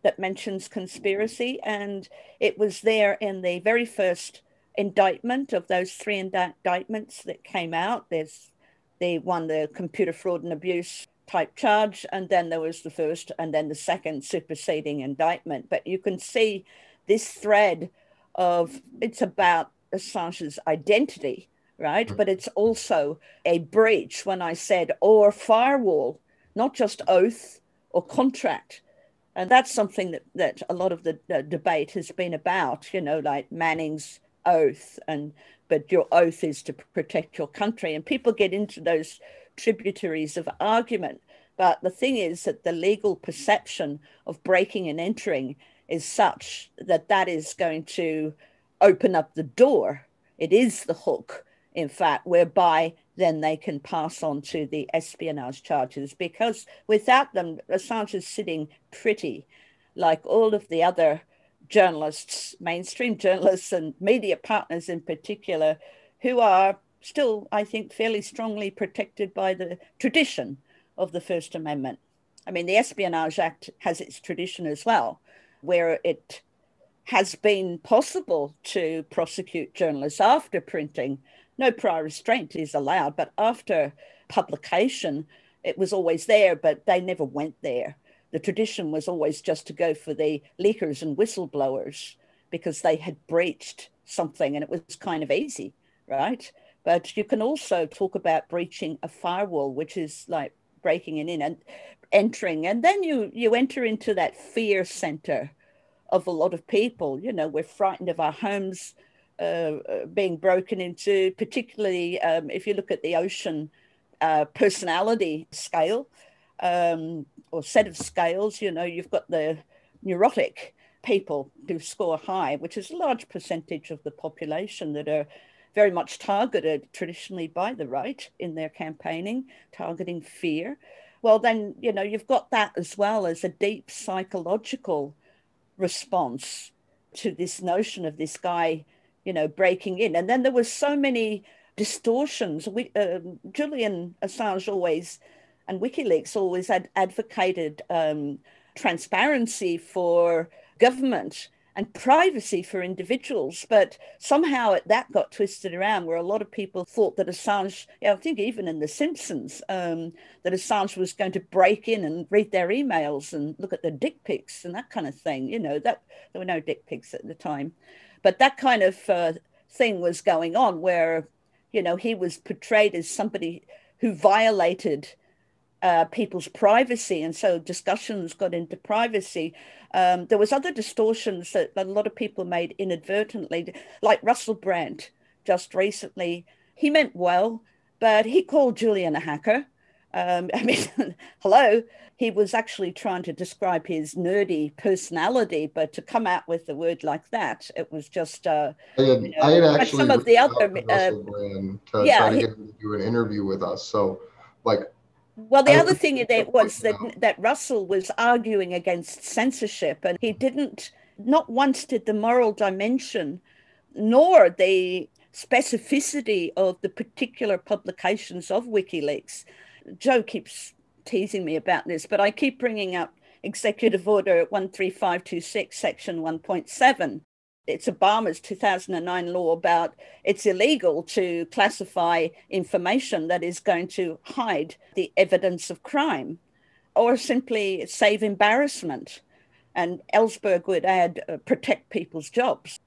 that mentions conspiracy, and it was there in the very first indictment of those three indictments that came out. There's the one, the computer fraud and abuse type charge, and then there was the first and then the second superseding indictment. But you can see this thread of it's about Assange's identity, right? Mm. But it's also a breach when I said or firewall, not just oath or contract. And that's something that, that a lot of the, the debate has been about, you know, like Manning's oath and but your oath is to protect your country. And people get into those tributaries of argument. But the thing is that the legal perception of breaking and entering is such that that is going to open up the door. It is the hook in fact whereby then they can pass on to the espionage charges. Because without them assange is sitting pretty like all of the other journalists, mainstream journalists, and media partners in particular, who are still, I think, fairly strongly protected by the tradition of the First Amendment. I mean, the Espionage Act has its tradition as well, where it has been possible to prosecute journalists after printing. No prior restraint is allowed, but after publication, it was always there, but they never went there the tradition was always just to go for the leakers and whistleblowers because they had breached something and it was kind of easy, right? But you can also talk about breaching a firewall, which is like breaking in and entering, and then you you enter into that fear center of a lot of people. You know, we're frightened of our homes uh, uh being broken into, particularly um, if you look at the ocean uh, personality scale um, or set of scales. You know, you've got the neurotic people who score high, which is a large percentage of the population that are very much targeted traditionally by the right in their campaigning, targeting fear. Well, then, you know, you've got that as well as a deep psychological response to this notion of this guy, you know, breaking in. And then there was so many distortions. We, uh, Julian Assange always and WikiLeaks always ad- advocated um, transparency for government and privacy for individuals. But somehow that got twisted around where a lot of people thought that Assange, yeah, I think even in The Simpsons, um, that Assange was going to break in and read their emails and look at the dick pics and that kind of thing. You know, that there were no dick pics at the time. But that kind of uh, thing was going on where, you know, he was portrayed as somebody who violated uh, people's privacy, and so discussions got into privacy. Um, there was other distortions that a lot of people made inadvertently, like Russell Brand just recently. He meant well, but he called Julian a hacker. Um, I mean, hello, he was actually trying to describe his nerdy personality, but to come out with a word like that, it was just. Uh, I had, you know, I had actually some of the other uh, to yeah, try to get him to do an interview with us. So, like, well, the other thing that was that that Russell was arguing against censorship, and he didn't. Not once did the moral dimension, nor the specificity of the particular publications of WikiLeaks. Joe keeps teasing me about this, but I keep bringing up Executive Order 13526, Section 1.7, it's Obama's 2009 law about it's illegal to classify information that is going to hide the evidence of crime or simply save embarrassment. And Ellsberg would add uh, protect people's jobs.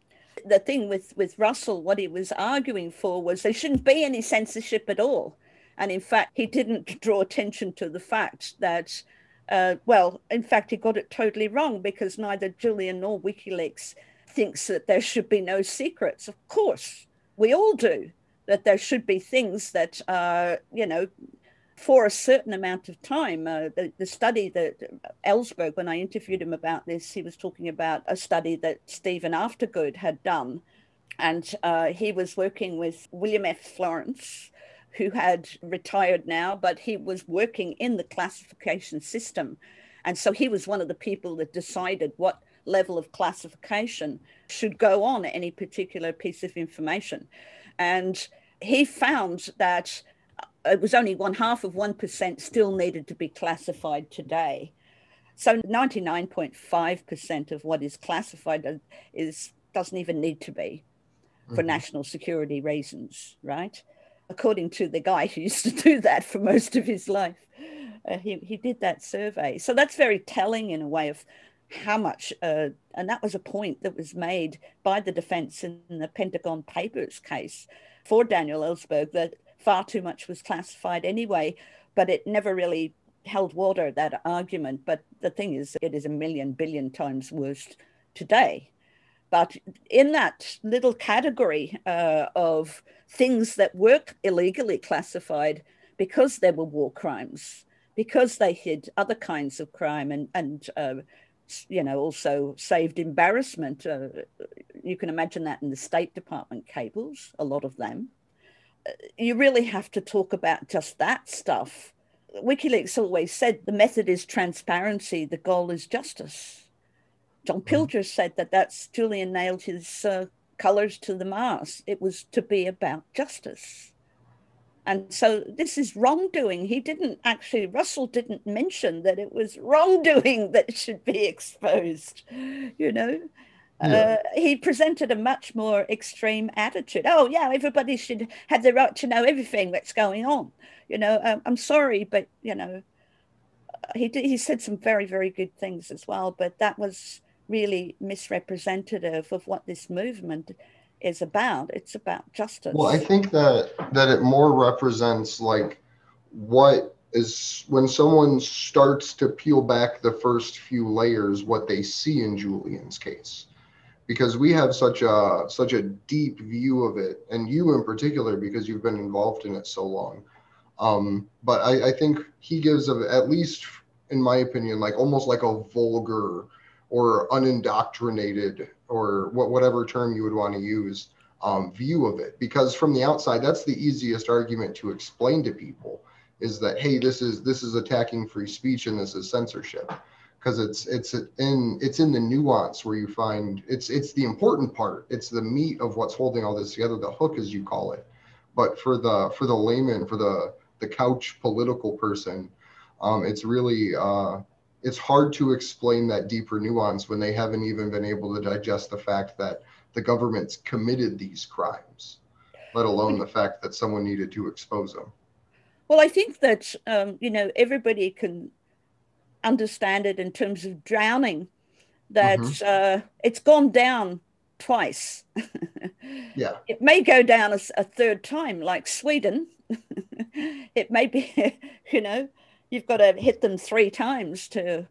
The thing with, with Russell, what he was arguing for was there shouldn't be any censorship at all. And in fact, he didn't draw attention to the fact that, uh, well, in fact, he got it totally wrong because neither Julian nor WikiLeaks thinks that there should be no secrets. Of course, we all do, that there should be things that are, you know, for a certain amount of time. Uh, the, the study that Ellsberg, when I interviewed him about this, he was talking about a study that Stephen Aftergood had done. And uh, he was working with William F. Florence, who had retired now, but he was working in the classification system. And so he was one of the people that decided what level of classification should go on any particular piece of information. And he found that it was only one half of 1% still needed to be classified today. So 99.5% of what is classified is doesn't even need to be for mm-hmm. national security reasons, right? According to the guy who used to do that for most of his life. Uh, he, he did that survey. So that's very telling in a way of how much, uh, and that was a point that was made by the defense in the Pentagon Papers case for Daniel Ellsberg that far too much was classified anyway, but it never really held water, that argument. But the thing is, it is a million billion times worse today. But in that little category uh, of things that were illegally classified because they were war crimes, because they hid other kinds of crime and, and uh, you know, also saved embarrassment. Uh, you can imagine that in the State Department cables, a lot of them. Uh, you really have to talk about just that stuff. WikiLeaks always said the method is transparency, the goal is justice. John mm-hmm. Pilger said that that's Julian nailed his uh, colors to the mast. It was to be about justice. And so this is wrongdoing. He didn't actually, Russell didn't mention that it was wrongdoing that should be exposed, you know. Yeah. Uh, he presented a much more extreme attitude. Oh, yeah, everybody should have the right to know everything that's going on. You know, um, I'm sorry, but, you know, he, did, he said some very, very good things as well, but that was really misrepresentative of what this movement is about. It's about justice. Well, I think that that it more represents like what is when someone starts to peel back the first few layers, what they see in Julian's case, because we have such a such a deep view of it, and you in particular, because you've been involved in it so long. Um, but I, I think he gives a, at least, in my opinion, like almost like a vulgar or unindoctrinated or what, whatever term you would want to use um, view of it. Because from the outside that's the easiest argument to explain to people is that hey this is this is attacking free speech and this is censorship. Because it's it's in it's in the nuance where you find it's it's the important part. It's the meat of what's holding all this together the hook as you call it. But for the for the layman for the the couch political person um, it's really uh, it's hard to explain that deeper nuance when they haven't even been able to digest the fact that the government's committed these crimes, let alone the fact that someone needed to expose them. Well, I think that um, you know everybody can understand it in terms of drowning. That mm-hmm. uh, it's gone down twice. yeah, it may go down a, a third time, like Sweden. it may be, you know, you've got to hit them three times to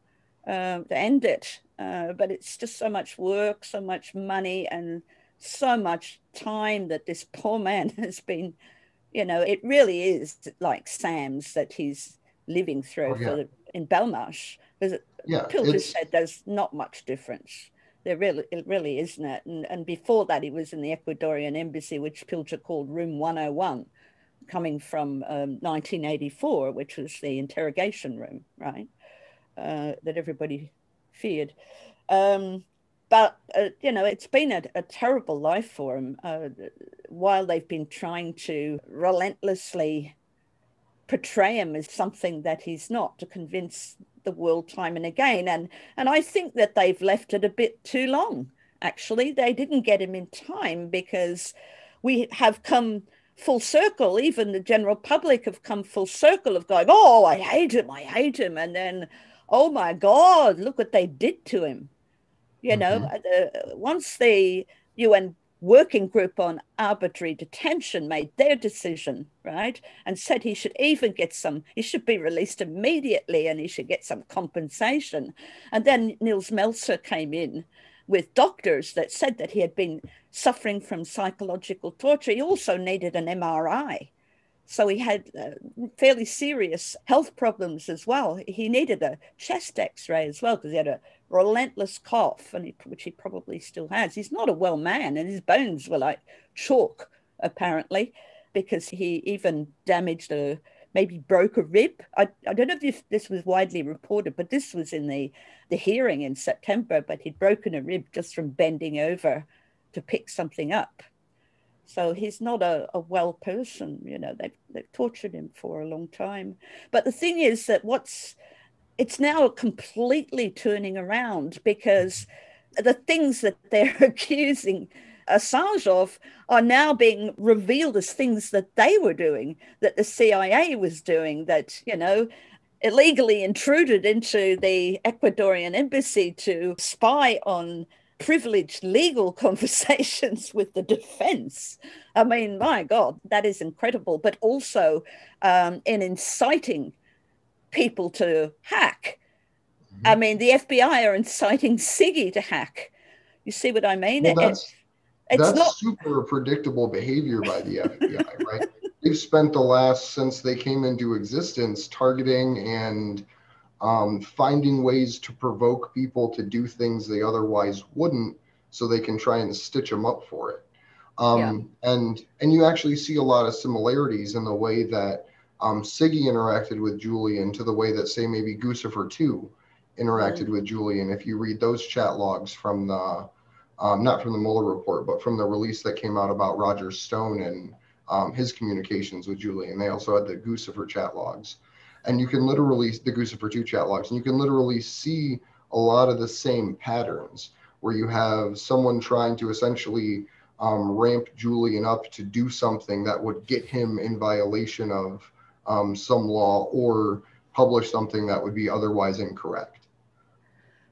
uh, to end it. Uh, but it's just so much work, so much money, and so much time that this poor man has been. You know, it really is like Sam's that he's living through oh, yeah. the, in Belmarsh. Because yeah, Pilger said there's not much difference. There really, it really isn't it. And, and before that, he was in the Ecuadorian embassy, which Pilger called Room 101 coming from um, 1984, which was the interrogation room, right? Uh, that everybody feared. Um, but, uh, you know, it's been a, a terrible life for him uh, while they've been trying to relentlessly portray him as something that he's not to convince the world time and again. And, and I think that they've left it a bit too long, actually. They didn't get him in time because we have come full circle. Even the general public have come full circle of going, oh, I hate him, I hate him. And then, oh my God, look what they did to him. You mm-hmm. know, uh, once the UN working group on arbitrary detention made their decision, right, and said he should even get some, he should be released immediately and he should get some compensation. And then Nils Melzer came in with doctors that said that he had been suffering from psychological torture. He also needed an MRI. So he had uh, fairly serious health problems as well. He needed a chest x ray as well because he had a relentless cough, and he, which he probably still has. He's not a well man, and his bones were like chalk, apparently, because he even damaged a maybe broke a rib. I, I don't know if this was widely reported, but this was in the, the hearing in September, but he'd broken a rib just from bending over to pick something up. So he's not a, a well person, you know, they've, they've tortured him for a long time. But the thing is that what's, it's now completely turning around because the things that they're accusing Assange of are now being revealed as things that they were doing, that the CIA was doing, that, you know, illegally intruded into the Ecuadorian embassy to spy on privileged legal conversations with the defense. I mean, my God, that is incredible, but also um, in inciting people to hack. Mm-hmm. I mean, the FBI are inciting Siggy to hack. You see what I mean? Well, that's, it's that's not super predictable behavior by the FBI, right? They've spent the last since they came into existence targeting and um, finding ways to provoke people to do things they otherwise wouldn't, so they can try and stitch them up for it. Um, yeah. And and you actually see a lot of similarities in the way that um, Siggy interacted with Julian to the way that say maybe Guccifer two interacted mm-hmm. with Julian. If you read those chat logs from the um, not from the Mueller report, but from the release that came out about Roger Stone and um, his communications with Julian. They also had the Guccifer chat logs and you can literally the Guccifer 2 chat logs, and you can literally see a lot of the same patterns where you have someone trying to essentially um, ramp Julian up to do something that would get him in violation of um, some law or publish something that would be otherwise incorrect.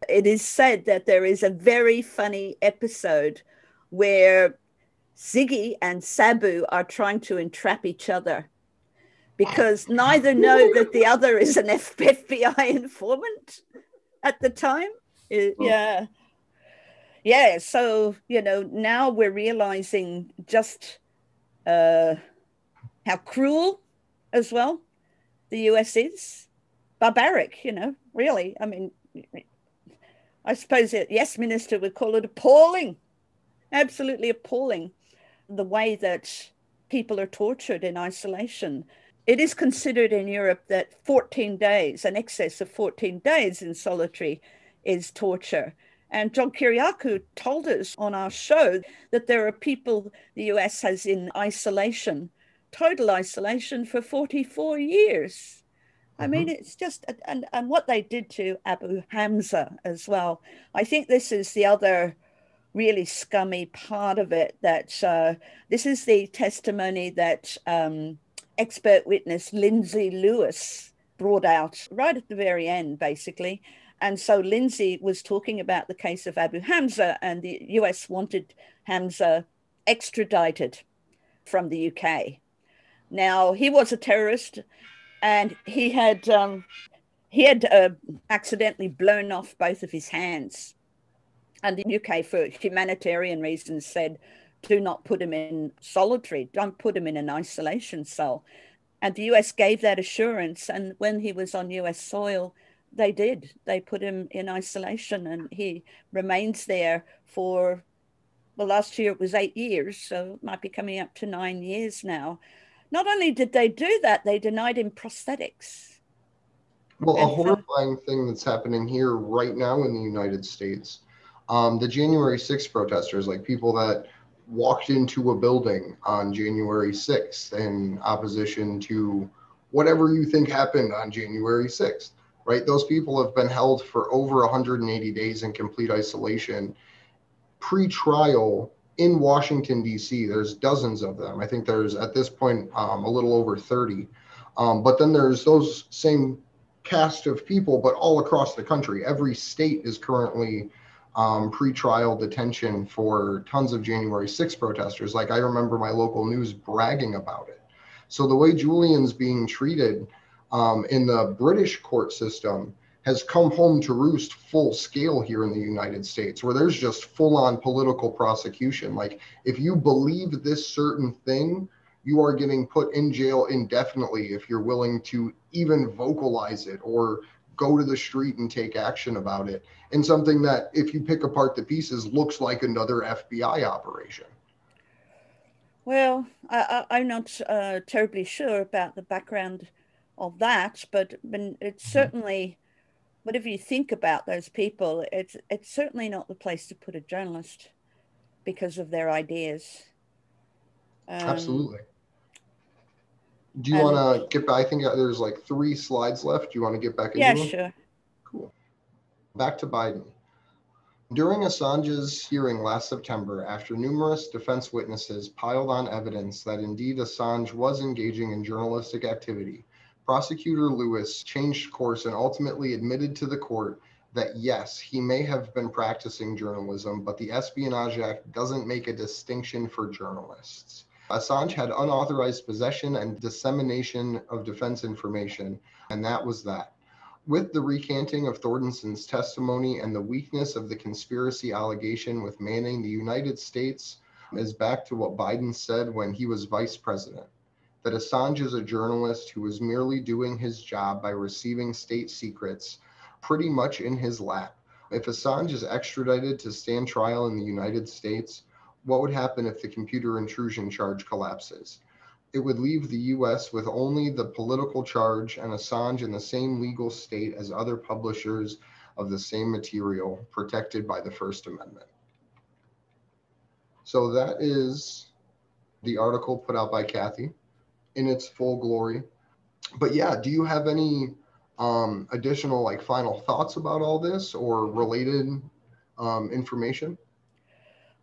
It is said that there is a very funny episode where Siggy and Sabu are trying to entrap each other because neither know that the other is an FBI informant at the time. Yeah. Yeah. So, you know, now we're realizing just uh, how cruel as well the US is. Barbaric, you know, really. I mean, I suppose yes, Minister would call it appalling, absolutely appalling the way that people are tortured in isolation it is considered in Europe that 14 days, an excess of 14 days in solitary, is torture. And John Kiriakou told us on our show that there are people the US has in isolation, total isolation, for 44 years. I mean, it's just, and, and what they did to Abu Hamza as well. I think this is the other really scummy part of it that uh, this is the testimony that um, expert witness Lindsay Lewis brought out right at the very end, basically. And so Lindsay was talking about the case of Abu Hamza, and the US wanted Hamza extradited from the UK. Now, he was a terrorist and he had um, he had uh, accidentally blown off both of his hands. And the UK, for humanitarian reasons, said, do not put him in solitary, don't put him in an isolation cell. And the US gave that assurance. And when he was on US soil, they did. They put him in isolation and he remains there for, well, last year it was eight years. So it might be coming up to nine years now. Not only did they do that, they denied him prosthetics. Well, a horrifying thing that's happening here right now in the United States. Um, the January 6th protesters, like people that walked into a building on January 6th in opposition to whatever you think happened on January 6th, right? Those people have been held for over 180 days in complete isolation. Pre trial in Washington, D.C., there's dozens of them. I think there's at this point um, a little over 30. Um, but then there's those same cast of people, but all across the country. Every state is currently um, pre-trial detention for tons of January 6 protesters. Like I remember my local news bragging about it. So the way Julian's being treated um, in the British court system has come home to roost full scale here in the United States, where there's just full on political prosecution. Like, if you believe this certain thing, you are getting put in jail indefinitely if you're willing to even vocalize it or go to the street and take action about it. And something that, if you pick apart the pieces, looks like another FBI operation. Well, I, am not uh, terribly sure about the background of that, but, it's mm-hmm. certainly whatever you think about those people, it's it's certainly not the place to put a journalist because of their ideas. Um, Absolutely. Do you want to get back? I think there's like three slides left. Do you want to get back into Yeah, them? sure. Cool. Back to Biden. During Assange's hearing last September, after numerous defense witnesses piled on evidence that indeed Assange was engaging in journalistic activity, Prosecutor Lewis changed course and ultimately admitted to the court that yes, he may have been practicing journalism, but the Espionage Act doesn't make a distinction for journalists. Assange had unauthorized possession and dissemination of defense information, and that was that. With the recanting of Thordarson's testimony and the weakness of the conspiracy allegation with Manning, the United States is back to what Biden said when he was vice president that Assange is a journalist who was merely doing his job by receiving state secrets pretty much in his lap. If Assange is extradited to stand trial in the United States, what would happen if the computer intrusion charge collapses? It would leave the US with only the political charge and Assange in the same legal state as other publishers of the same material protected by the First Amendment. So that is the article put out by Cathy in its full glory. But yeah, do you have any um, additional like final thoughts about all this or related um, information?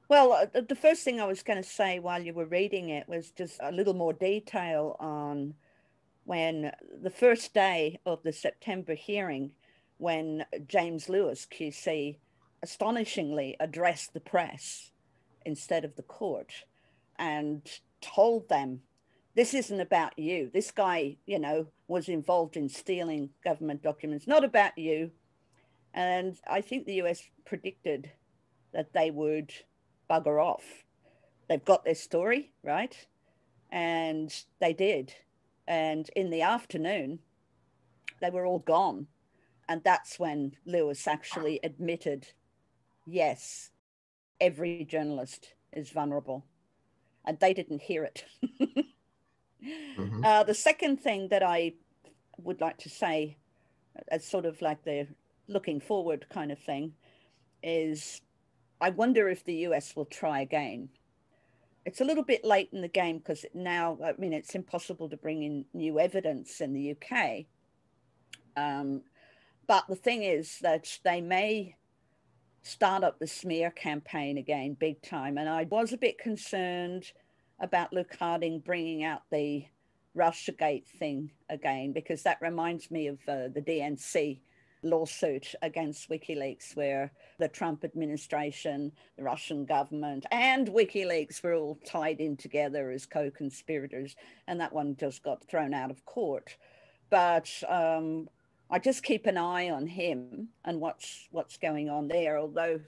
Well, uh, the first thing I was going to say while you were reading it was just a little more detail on when the first day of the September hearing, when James Lewis, QC, astonishingly addressed the press instead of the court and told them this isn't about you. This guy, you know, was involved in stealing government documents, not about you. And I think the US predicted that they would bugger off. They've got their story, right? And they did. And in the afternoon, they were all gone. And that's when Lewis actually admitted yes, every journalist is vulnerable. And they didn't hear it. Mm-hmm. Uh, the second thing that I would like to say, as sort of like the looking forward kind of thing, is I wonder if the US will try again. It's a little bit late in the game because now, I mean, it's impossible to bring in new evidence in the UK. Um, but the thing is that they may start up the smear campaign again big time. And I was a bit concerned about Luke Harding bringing out the Russiagate thing again, because that reminds me of uh, the DNC lawsuit against WikiLeaks, where the Trump administration, the Russian government, and WikiLeaks were all tied in together as co conspirators. And that one just got thrown out of court. But um, I just keep an eye on him and what's what's going on there. Although,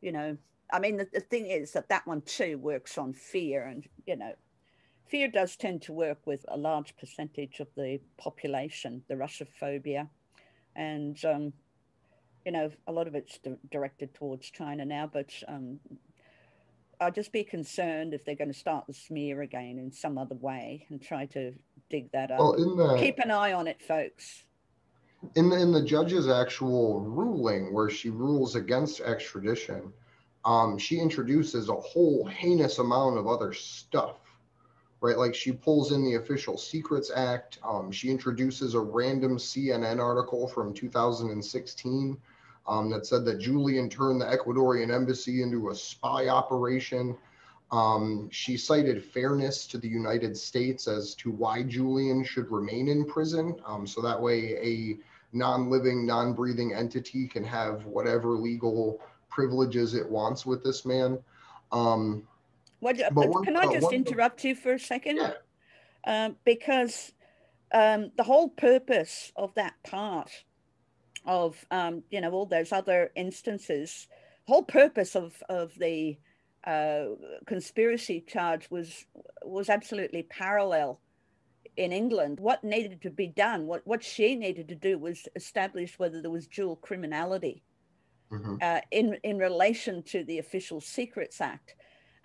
you know, I mean, the, the thing is that that one too works on fear, and you know, fear does tend to work with a large percentage of the population, the Russophobia, and um, you know, a lot of it's di- directed towards China now, but um, I'd just be concerned if they're going to start the smear again in some other way and try to dig that up. Well, in the, Keep an eye on it, folks. in the, in the judge's actual ruling where she rules against extradition, um, she introduces a whole heinous amount of other stuff, right? Like she pulls in the Official Secrets Act. Um, she introduces a random CNN article from 2016 um, that said that Julian turned the Ecuadorian embassy into a spy operation. Um, she cited fairness to the United States as to why Julian should remain in prison. Um, so that way, a non living, non breathing entity can have whatever legal privileges it wants with this man. Um, What, But one- can I just one- interrupt you for a second? Yeah. Um, because um, the whole purpose of that part of, um, you know, all those other instances, the whole purpose of, of the uh, conspiracy charge was was absolutely parallel in England. What needed to be done, what, what she needed to do was establish whether there was dual criminality mhm. uh, in in relation to the Official Secrets Act,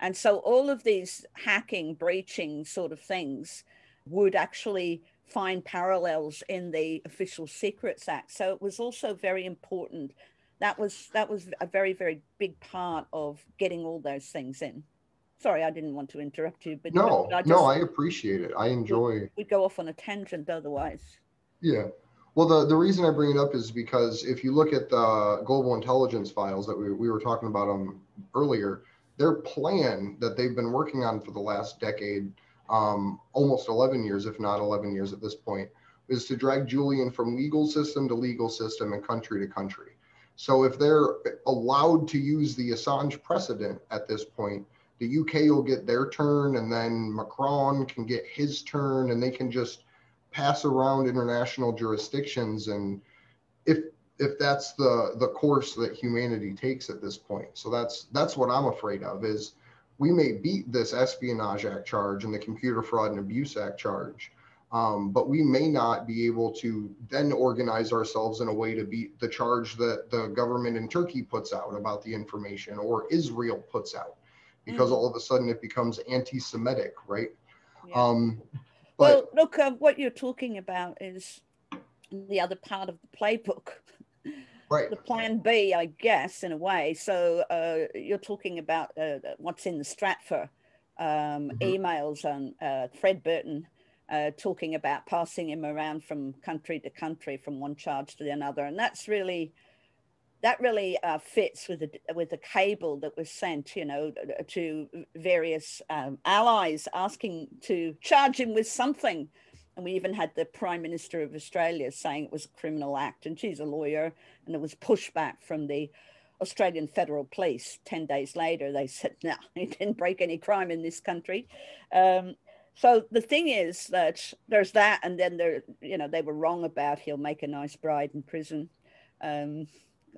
and so all of these hacking, breaching sort of things would actually find parallels in the Official Secrets Act. So it was also very important. That was that was a very very big part of getting all those things in. Sorry, I didn't want to interrupt you, but No, I just, no, I appreciate it. I enjoy. we'd go off on a tangent otherwise. Yeah. Well, the, the reason I bring it up is because if you look at the global intelligence files that we, we were talking about um, earlier, their plan that they've been working on for the last decade, um, almost 11 years, if not 11 years at this point, is to drag Julian from legal system to legal system and country to country. So if they're allowed to use the Assange precedent at this point, the UK will get their turn, and then Macron can get his turn, and they can just pass around international jurisdictions and if if that's the the course that humanity takes at this point so that's that's what i'm afraid of is we may beat this espionage act charge and the computer fraud and abuse act charge um, but we may not be able to then organize ourselves in a way to beat the charge that the government in turkey puts out about the information or israel puts out because Mm. all of a sudden it becomes anti-semitic right Yeah. um but well, look, uh, what you're talking about is the other part of the playbook, right the plan B, I guess, in a way. So uh, you're talking about uh, what's in the Stratfor um, Mhm. emails and uh, Fred Burton uh, talking about passing him around from country to country, from one charge to the another, and that's really that really uh, fits with the with the cable that was sent, you know, to various um, allies asking to charge him with something. And we even had the Prime Minister of Australia saying it was a criminal act, and she's a lawyer, and there was pushback from the Australian Federal Police. Ten days later, they said, "No, he didn't break any crime in this country." Um, so the thing is that there's that, and then there, you know, they were wrong about he'll make a nice bride in prison. Um,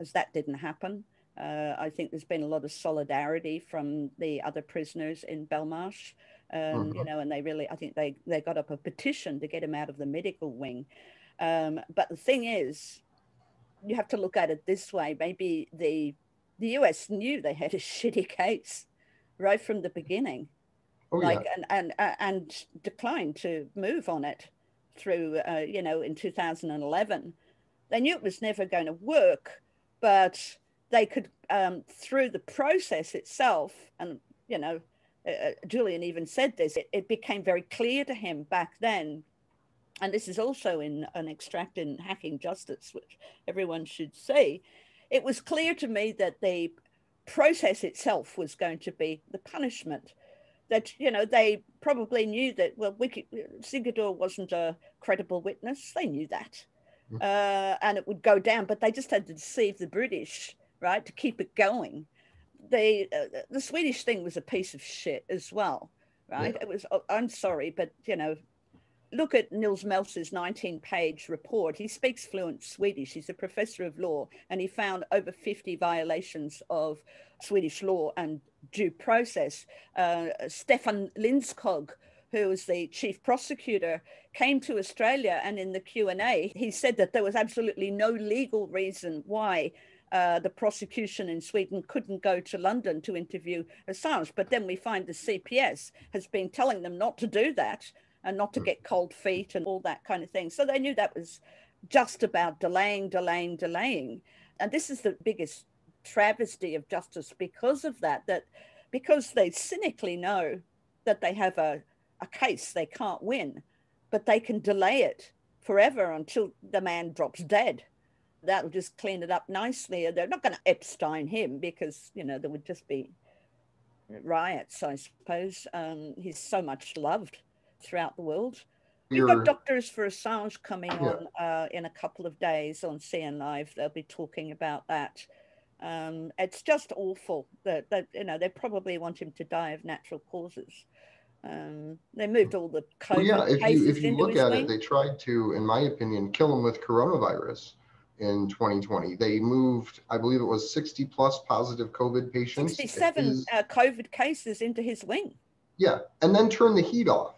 as that didn't happen. Uh, I think there's been a lot of solidarity from the other prisoners in Belmarsh, um, you Mhm. know, and they really, I think they they got up a petition to get him out of the medical wing. Um, but the thing is, you have to look at it this way. Maybe the the US knew they had a shitty case right from the beginning oh like yeah and and uh, and declined to move on it through uh, you know in 2011 they knew it was never going to work but they could um, through the process itself and you know uh, uh, julian even said this it, it became very clear to him back then and this is also in an extract in Hacking Justice, which everyone should see, it was clear to me that the process itself was going to be the punishment. That, you know, they probably knew that, well, Wiki, Sigurdur wasn't a credible witness. They knew that. Mm. Uh, and it would go down, but they just had to deceive the British, right, to keep it going. The, uh, the Swedish thing was a piece of shit as well, right? Yeah. It was, oh, I'm sorry, but, you know, look at Nils Melzer's 19 page report. He speaks fluent Swedish. He's a professor of law, and he found over 50 violations of Swedish law and due process. Uh, Stefan Lindskog, who was the chief prosecutor, came to Australia, and in the Q&A, he said that there was absolutely no legal reason why uh, the prosecution in Sweden couldn't go to London to interview Assange. But then we find the CPS has been telling them not to do that and not to hmm. get cold feet and all that kind of thing. So they knew that was just about delaying, delaying, delaying. And this is the biggest travesty of justice because of that, that because they cynically know that they have a, a case they can't win, but they can delay it forever until the man drops dead. That'll just clean it up nicely. They're not going to Epstein him because, you know, there would just be riots, I suppose. Um, he's so much loved throughout the world. We've got Doctors for Assange coming yeah. on uh, in a couple of days on CN Live. They'll be talking about that. Um, it's just awful that, that, you know they probably want him to die of natural causes. Um, they moved all the COVID well, yeah. If you if you look at wing. it, they tried to, in my opinion, kill him with coronavirus in 2020. They moved, I believe it was 60 plus positive COVID patients. 67 his, uh, COVID cases into his wing. Yeah, and then turn the heat off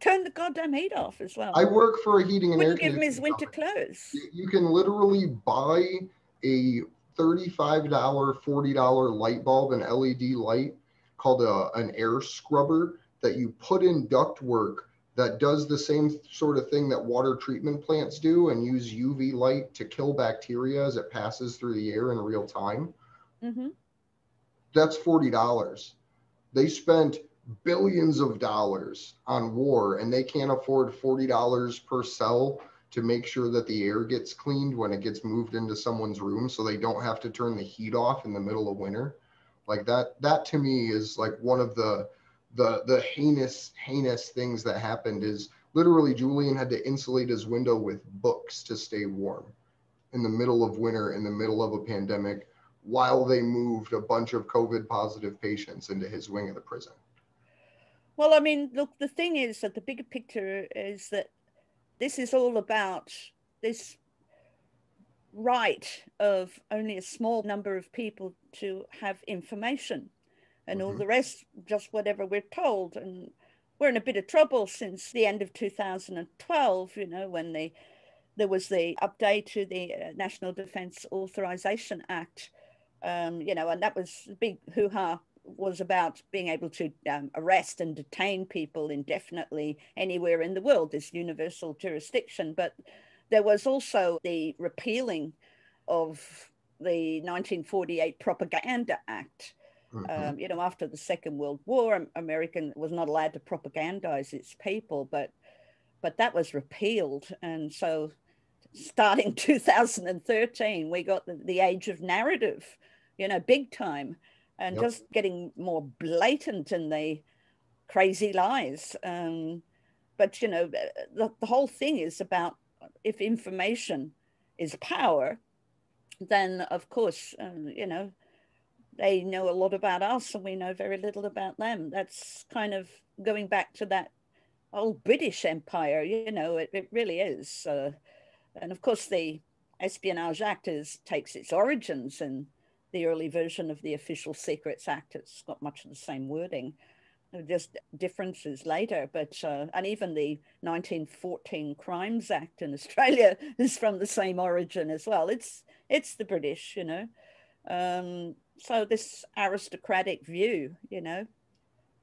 turn the goddamn heat off as well. I work for a heating and Wouldn't air give him his winter clothes. You, you can literally buy a $35, $40 light bulb, an LED light called a, an air scrubber that you put in ductwork that does the same sort of thing that water treatment plants do and use UV light to kill bacteria as it passes through the air in real time. Mm-hmm. That's $40. They spent billions of dollars on war and they can't afford $40 per cell to make sure that the air gets cleaned when it gets moved into someone's room so they don't have to turn the heat off in the middle of winter like that that to me is like one of the the the heinous heinous things that happened is literally Julian had to insulate his window with books to stay warm in the middle of winter in the middle of a pandemic while they moved a bunch of covid positive patients into his wing of the prison. Well, I mean, look, the thing is that the bigger picture is that this is all about this right of only a small number of people to have information and mm-hmm. all the rest just whatever we're told and we're in a bit of trouble since the end of 2012 you know when the there was the update to the uh, national defense authorization act um, you know and that was big hoo-ha was about being able to um, arrest and detain people indefinitely anywhere in the world, this universal jurisdiction. But there was also the repealing of the 1948 Propaganda Act. Mm-hmm. Um, you know, after the Second World War, American was not allowed to propagandize its people, but but that was repealed, and so starting 2013, we got the, the age of narrative, you know, big time and yep. just getting more blatant in the crazy lies. Um, but you know, the, the whole thing is about if information is power, then of course, um, you know, they know a lot about us and we know very little about them. That's kind of going back to that old British Empire, you know, it, it really is. Uh, and of course, the Espionage Act is, takes its origins in the early version of the Official Secrets Act. It's got much of the same wording, just differences later. But uh, and even the 1914 Crimes Act in Australia is from the same origin as well. It's it's the British, you know. Um, so this aristocratic view, you know,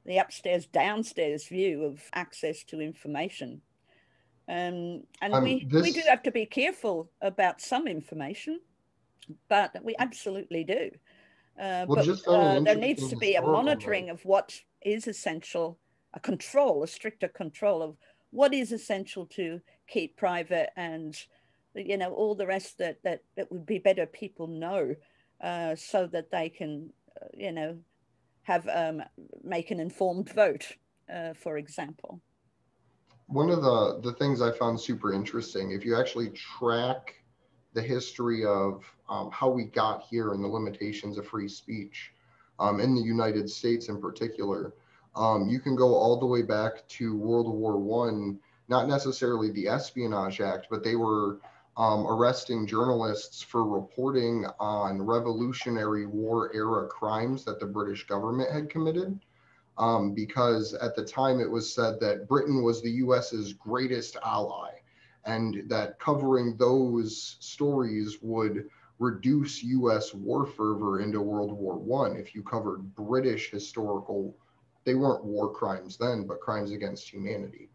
the upstairs downstairs view of access to information. Um, and um, we, this... we do have to be careful about some information but we absolutely do. Uh, well, but uh, there needs to be a monitoring of what is essential, a control, a stricter control of what is essential to keep private and you know all the rest that that it would be better people know uh, so that they can uh, you know have um, make an informed vote uh, for example. One of the the things i found super interesting if you actually track the history of um, how we got here and the limitations of free speech um, in the united states in particular um, you can go all the way back to world war one not necessarily the espionage act but they were um, arresting journalists for reporting on Revolutionary War era crimes that the British government had committed. Um, because at the time it was said that Britain was the US's greatest ally, and that covering those stories would reduce US war fervor into World War One if you covered British historical, they weren't war crimes then, but crimes against humanity.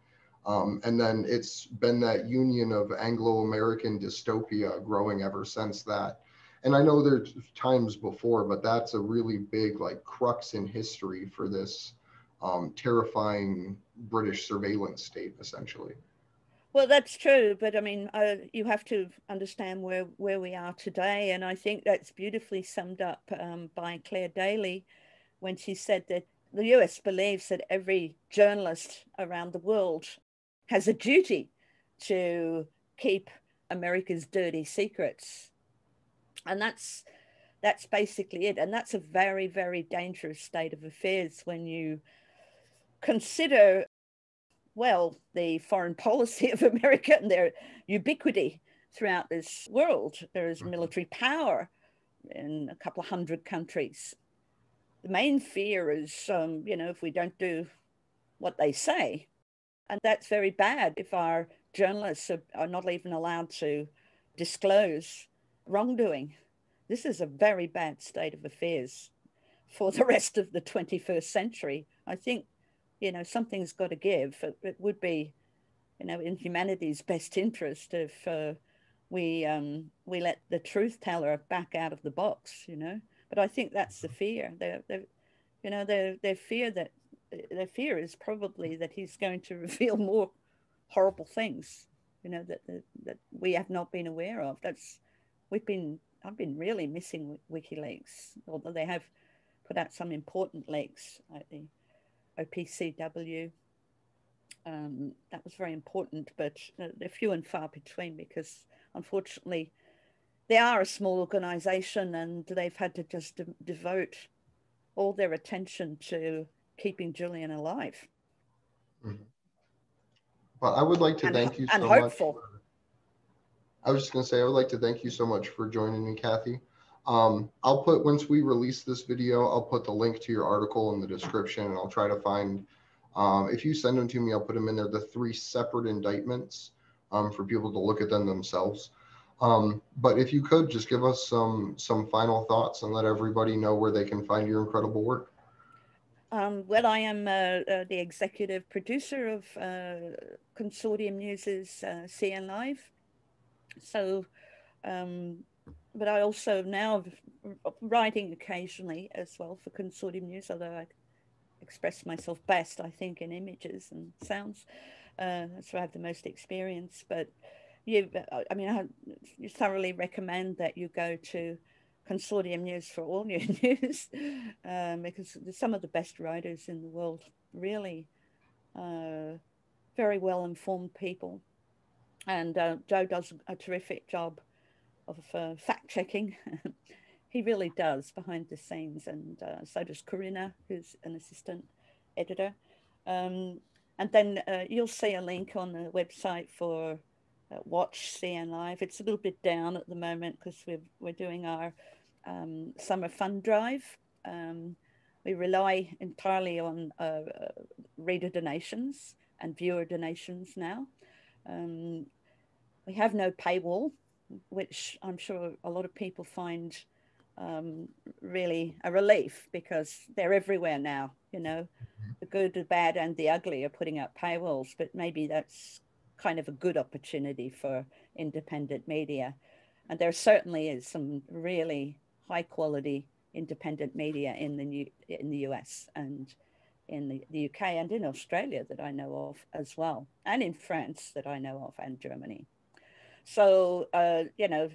Um, and then it's been that union of Anglo-American dystopia growing ever since that. And I know there's times before, but that's a really big like crux in history for this um, terrifying British surveillance state, essentially. Well, that's true, but I mean, uh, you have to understand where where we are today, and I think that's beautifully summed up um, by Clare Daly when she said that the US believes that every journalist around the world has a duty to keep America's dirty secrets. And that's that's basically it. And that's a very, very dangerous state of affairs when you consider, well, the foreign policy of America and their ubiquity throughout this world. There is mm-hmm. military power in a couple of hundred countries. The main fear is, um, you know, if we don't do what they say, and that's very bad if our journalists are, are not even allowed to disclose wrongdoing. This is a very bad state of affairs for the rest of the 21st century. I think, you know, something's got to give. It, it would be, you know, in humanity's best interest if uh, we um, we let the truth teller back out of the box, you know. But I think that's the fear. They, they, you know, they they fear that their fear is probably that he's going to reveal more horrible things, you know, that, that, that we have not been aware of. That's, we've been, I've been really missing WikiLeaks, although they have put out some important leaks like the OPCW. Um, that was very important, but uh, they're few and far between because unfortunately they are a small organization and they've had to just de- devote all their attention to keeping Julian alive. Mm-hmm. Well, I would like to and, thank you and so hopeful. much. For, I was just going to say, I would like to thank you so much for joining me, Cathy. Um, I'll put, once we release this video, I'll put the link to your article in the description and I'll try to find, um, if you send them to me, I'll put them in there, the three separate indictments um, for people to look at them themselves. Um, but if you could just give us some some final thoughts and let everybody know where they can find your incredible work. Um, well, I am uh, uh, the executive producer of uh, Consortium News's uh, CN Live. So, um, but I also now writing occasionally as well for Consortium News, although I express myself best, I think, in images and sounds. Uh, that's where I have the most experience. But you, I mean, I thoroughly recommend that you go to consortium news for all new news um, because some of the best writers in the world really uh, very well informed people. And uh, joe does a terrific job of uh, fact checking he really does behind the scenes and uh, so does corinna who's an assistant editor. Um, and then uh, you'll see a link on the website for watch CN Live. It's a little bit down at the moment because we're, we're doing our um, summer fund drive. Um, we rely entirely on uh, uh, reader donations and viewer donations now. Um, we have no paywall, which I'm sure a lot of people find um, really a relief because they're everywhere now. You know, mm-hmm. the good, the bad, and the ugly are putting up paywalls, but maybe that's kind of a good opportunity for independent media. And there certainly is some really high quality independent media in the new in the US and in the, the UK and in Australia that I know of as well, and in France that I know of, and Germany. So, uh, you know,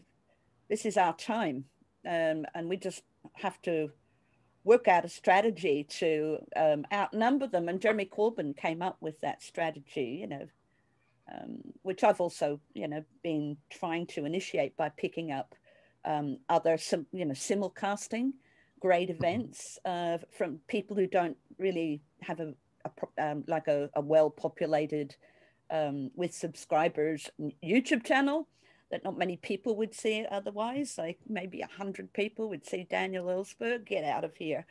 this is our time, um, and we just have to work out a strategy to um, outnumber them. And Jeremy Corbyn came up with that strategy, you know, um, which I've also, you know, been trying to initiate by picking up um, other, sim- you know, simulcasting great mm-hmm. events uh, from people who don't really have a, a um, like a, a well populated um, with subscribers YouTube channel that not many people would see otherwise. Like maybe a hundred people would see Daniel Ellsberg get out of here.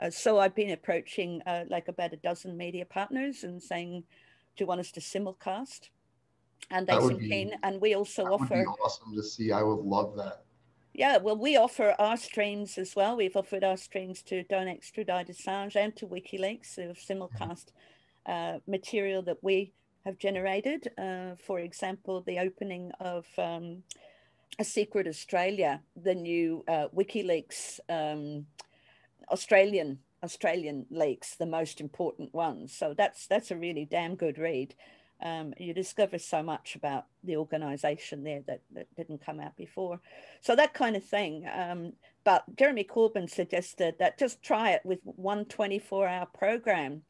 Uh, so I've been approaching uh, like about a dozen media partners and saying, "Do you want us to simulcast?" And they keen. And we also offer. Would be awesome to see. I would love that. Yeah, well, we offer our streams as well. We've offered our streams to Don't Extradite Assange and to WikiLeaks, of simulcast uh, material that we have generated. Uh, for example, the opening of um, A Secret Australia, the new uh, WikiLeaks um, Australian Australian leaks, the most important ones. So that's that's a really damn good read. Um, you discover so much about the organization there that, that didn't come out before. So that kind of thing. Um, but Jeremy Corbyn suggested that just try it with one 24 hour program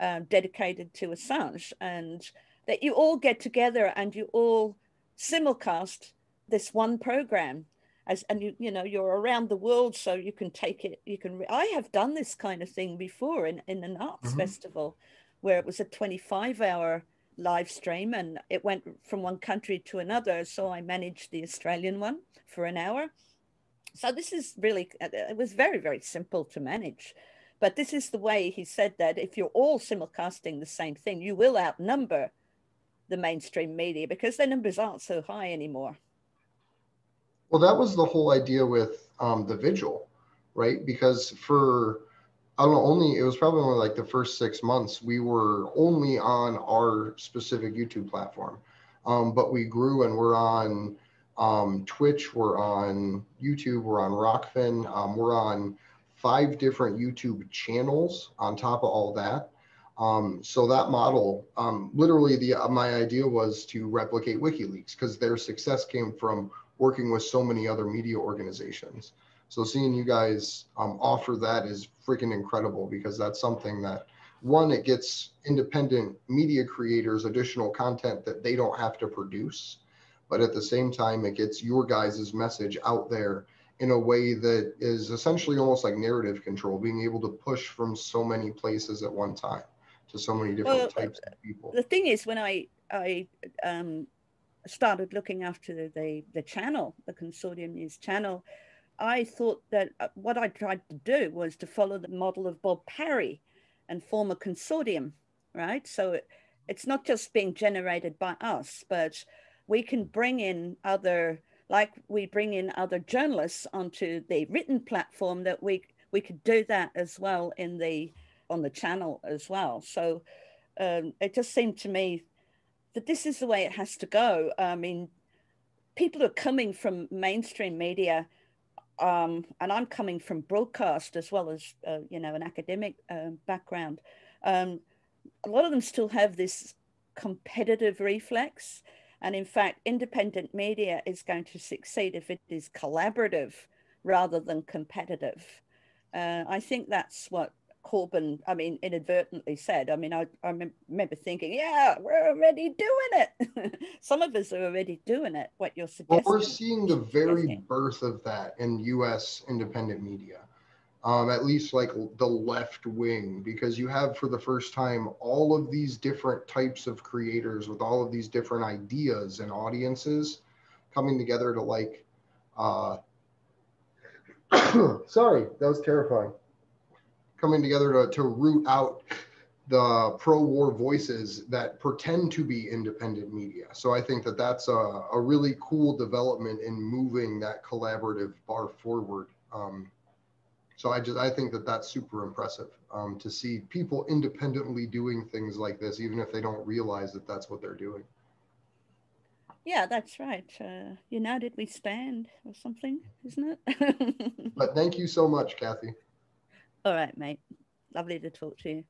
um, dedicated to Assange, and that you all get together and you all simulcast this one program. As, and you you know you're around the world so you can take it you can i have done this kind of thing before in, in an arts mm-hmm. festival where it was a 25 hour live stream and it went from one country to another so i managed the australian one for an hour so this is really it was very very simple to manage but this is the way he said that if you're all simulcasting the same thing, you will outnumber the mainstream media because their numbers aren't so high anymore. Well, that was the whole idea with um, the vigil, right? Because for I don't know, only it was probably only like the first six months we were only on our specific YouTube platform, um, but we grew and we're on um, Twitch, we're on YouTube, we're on Rokfin, um, we're on five different YouTube channels on top of all that. Um, so that model, um, literally, the uh, my idea was to replicate WikiLeaks because their success came from working with so many other media organizations. So seeing you guys um, offer that is freaking incredible because that's something that one, it gets independent media creators additional content that they don't have to produce, but at the same time, it gets your guys' message out there in a way that is essentially almost like narrative control, being able to push from so many places at one time to so many different well, types of people. The thing is, when I I um, started looking after the the channel, the Consortium News channel, I thought that uh, what I tried to do was to follow the model of Bob Parry and form a consortium, right? So it, it's not just being generated by us, but we can bring in other, like we bring in other journalists onto the written platform that we we could do that as well in the on the channel as well. So um, it just seemed to me that this is the way it has to go. I mean, people are coming from mainstream media, um, and I'm coming from broadcast as well as uh, you know an academic uh, background. Um, a lot of them still have this competitive reflex. And in fact, independent media is going to succeed if it is collaborative rather than competitive. Uh, I think that's what Corbyn, I mean, inadvertently said. I mean, I, I remember thinking, yeah, we're already doing it. Some of us are already doing it, what you're suggesting. Well, we're seeing the very birth of that in US independent media, um, at least like the left wing, because you have for the first time all of these different types of creators with all of these different ideas and audiences coming together to like, uh, sorry, that was terrifying coming together to, to root out the pro-war voices that pretend to be independent media. So I think that that's a, a really cool development in moving that collaborative bar forward. Um, so I just I think that that's super impressive um, to see people independently doing things like this, even if they don't realize that that's what they're doing. Yeah, that's right. Uh, united we stand, or something, isn't it? but thank you so much, Cathy. All right, mate. Lovely to talk to you.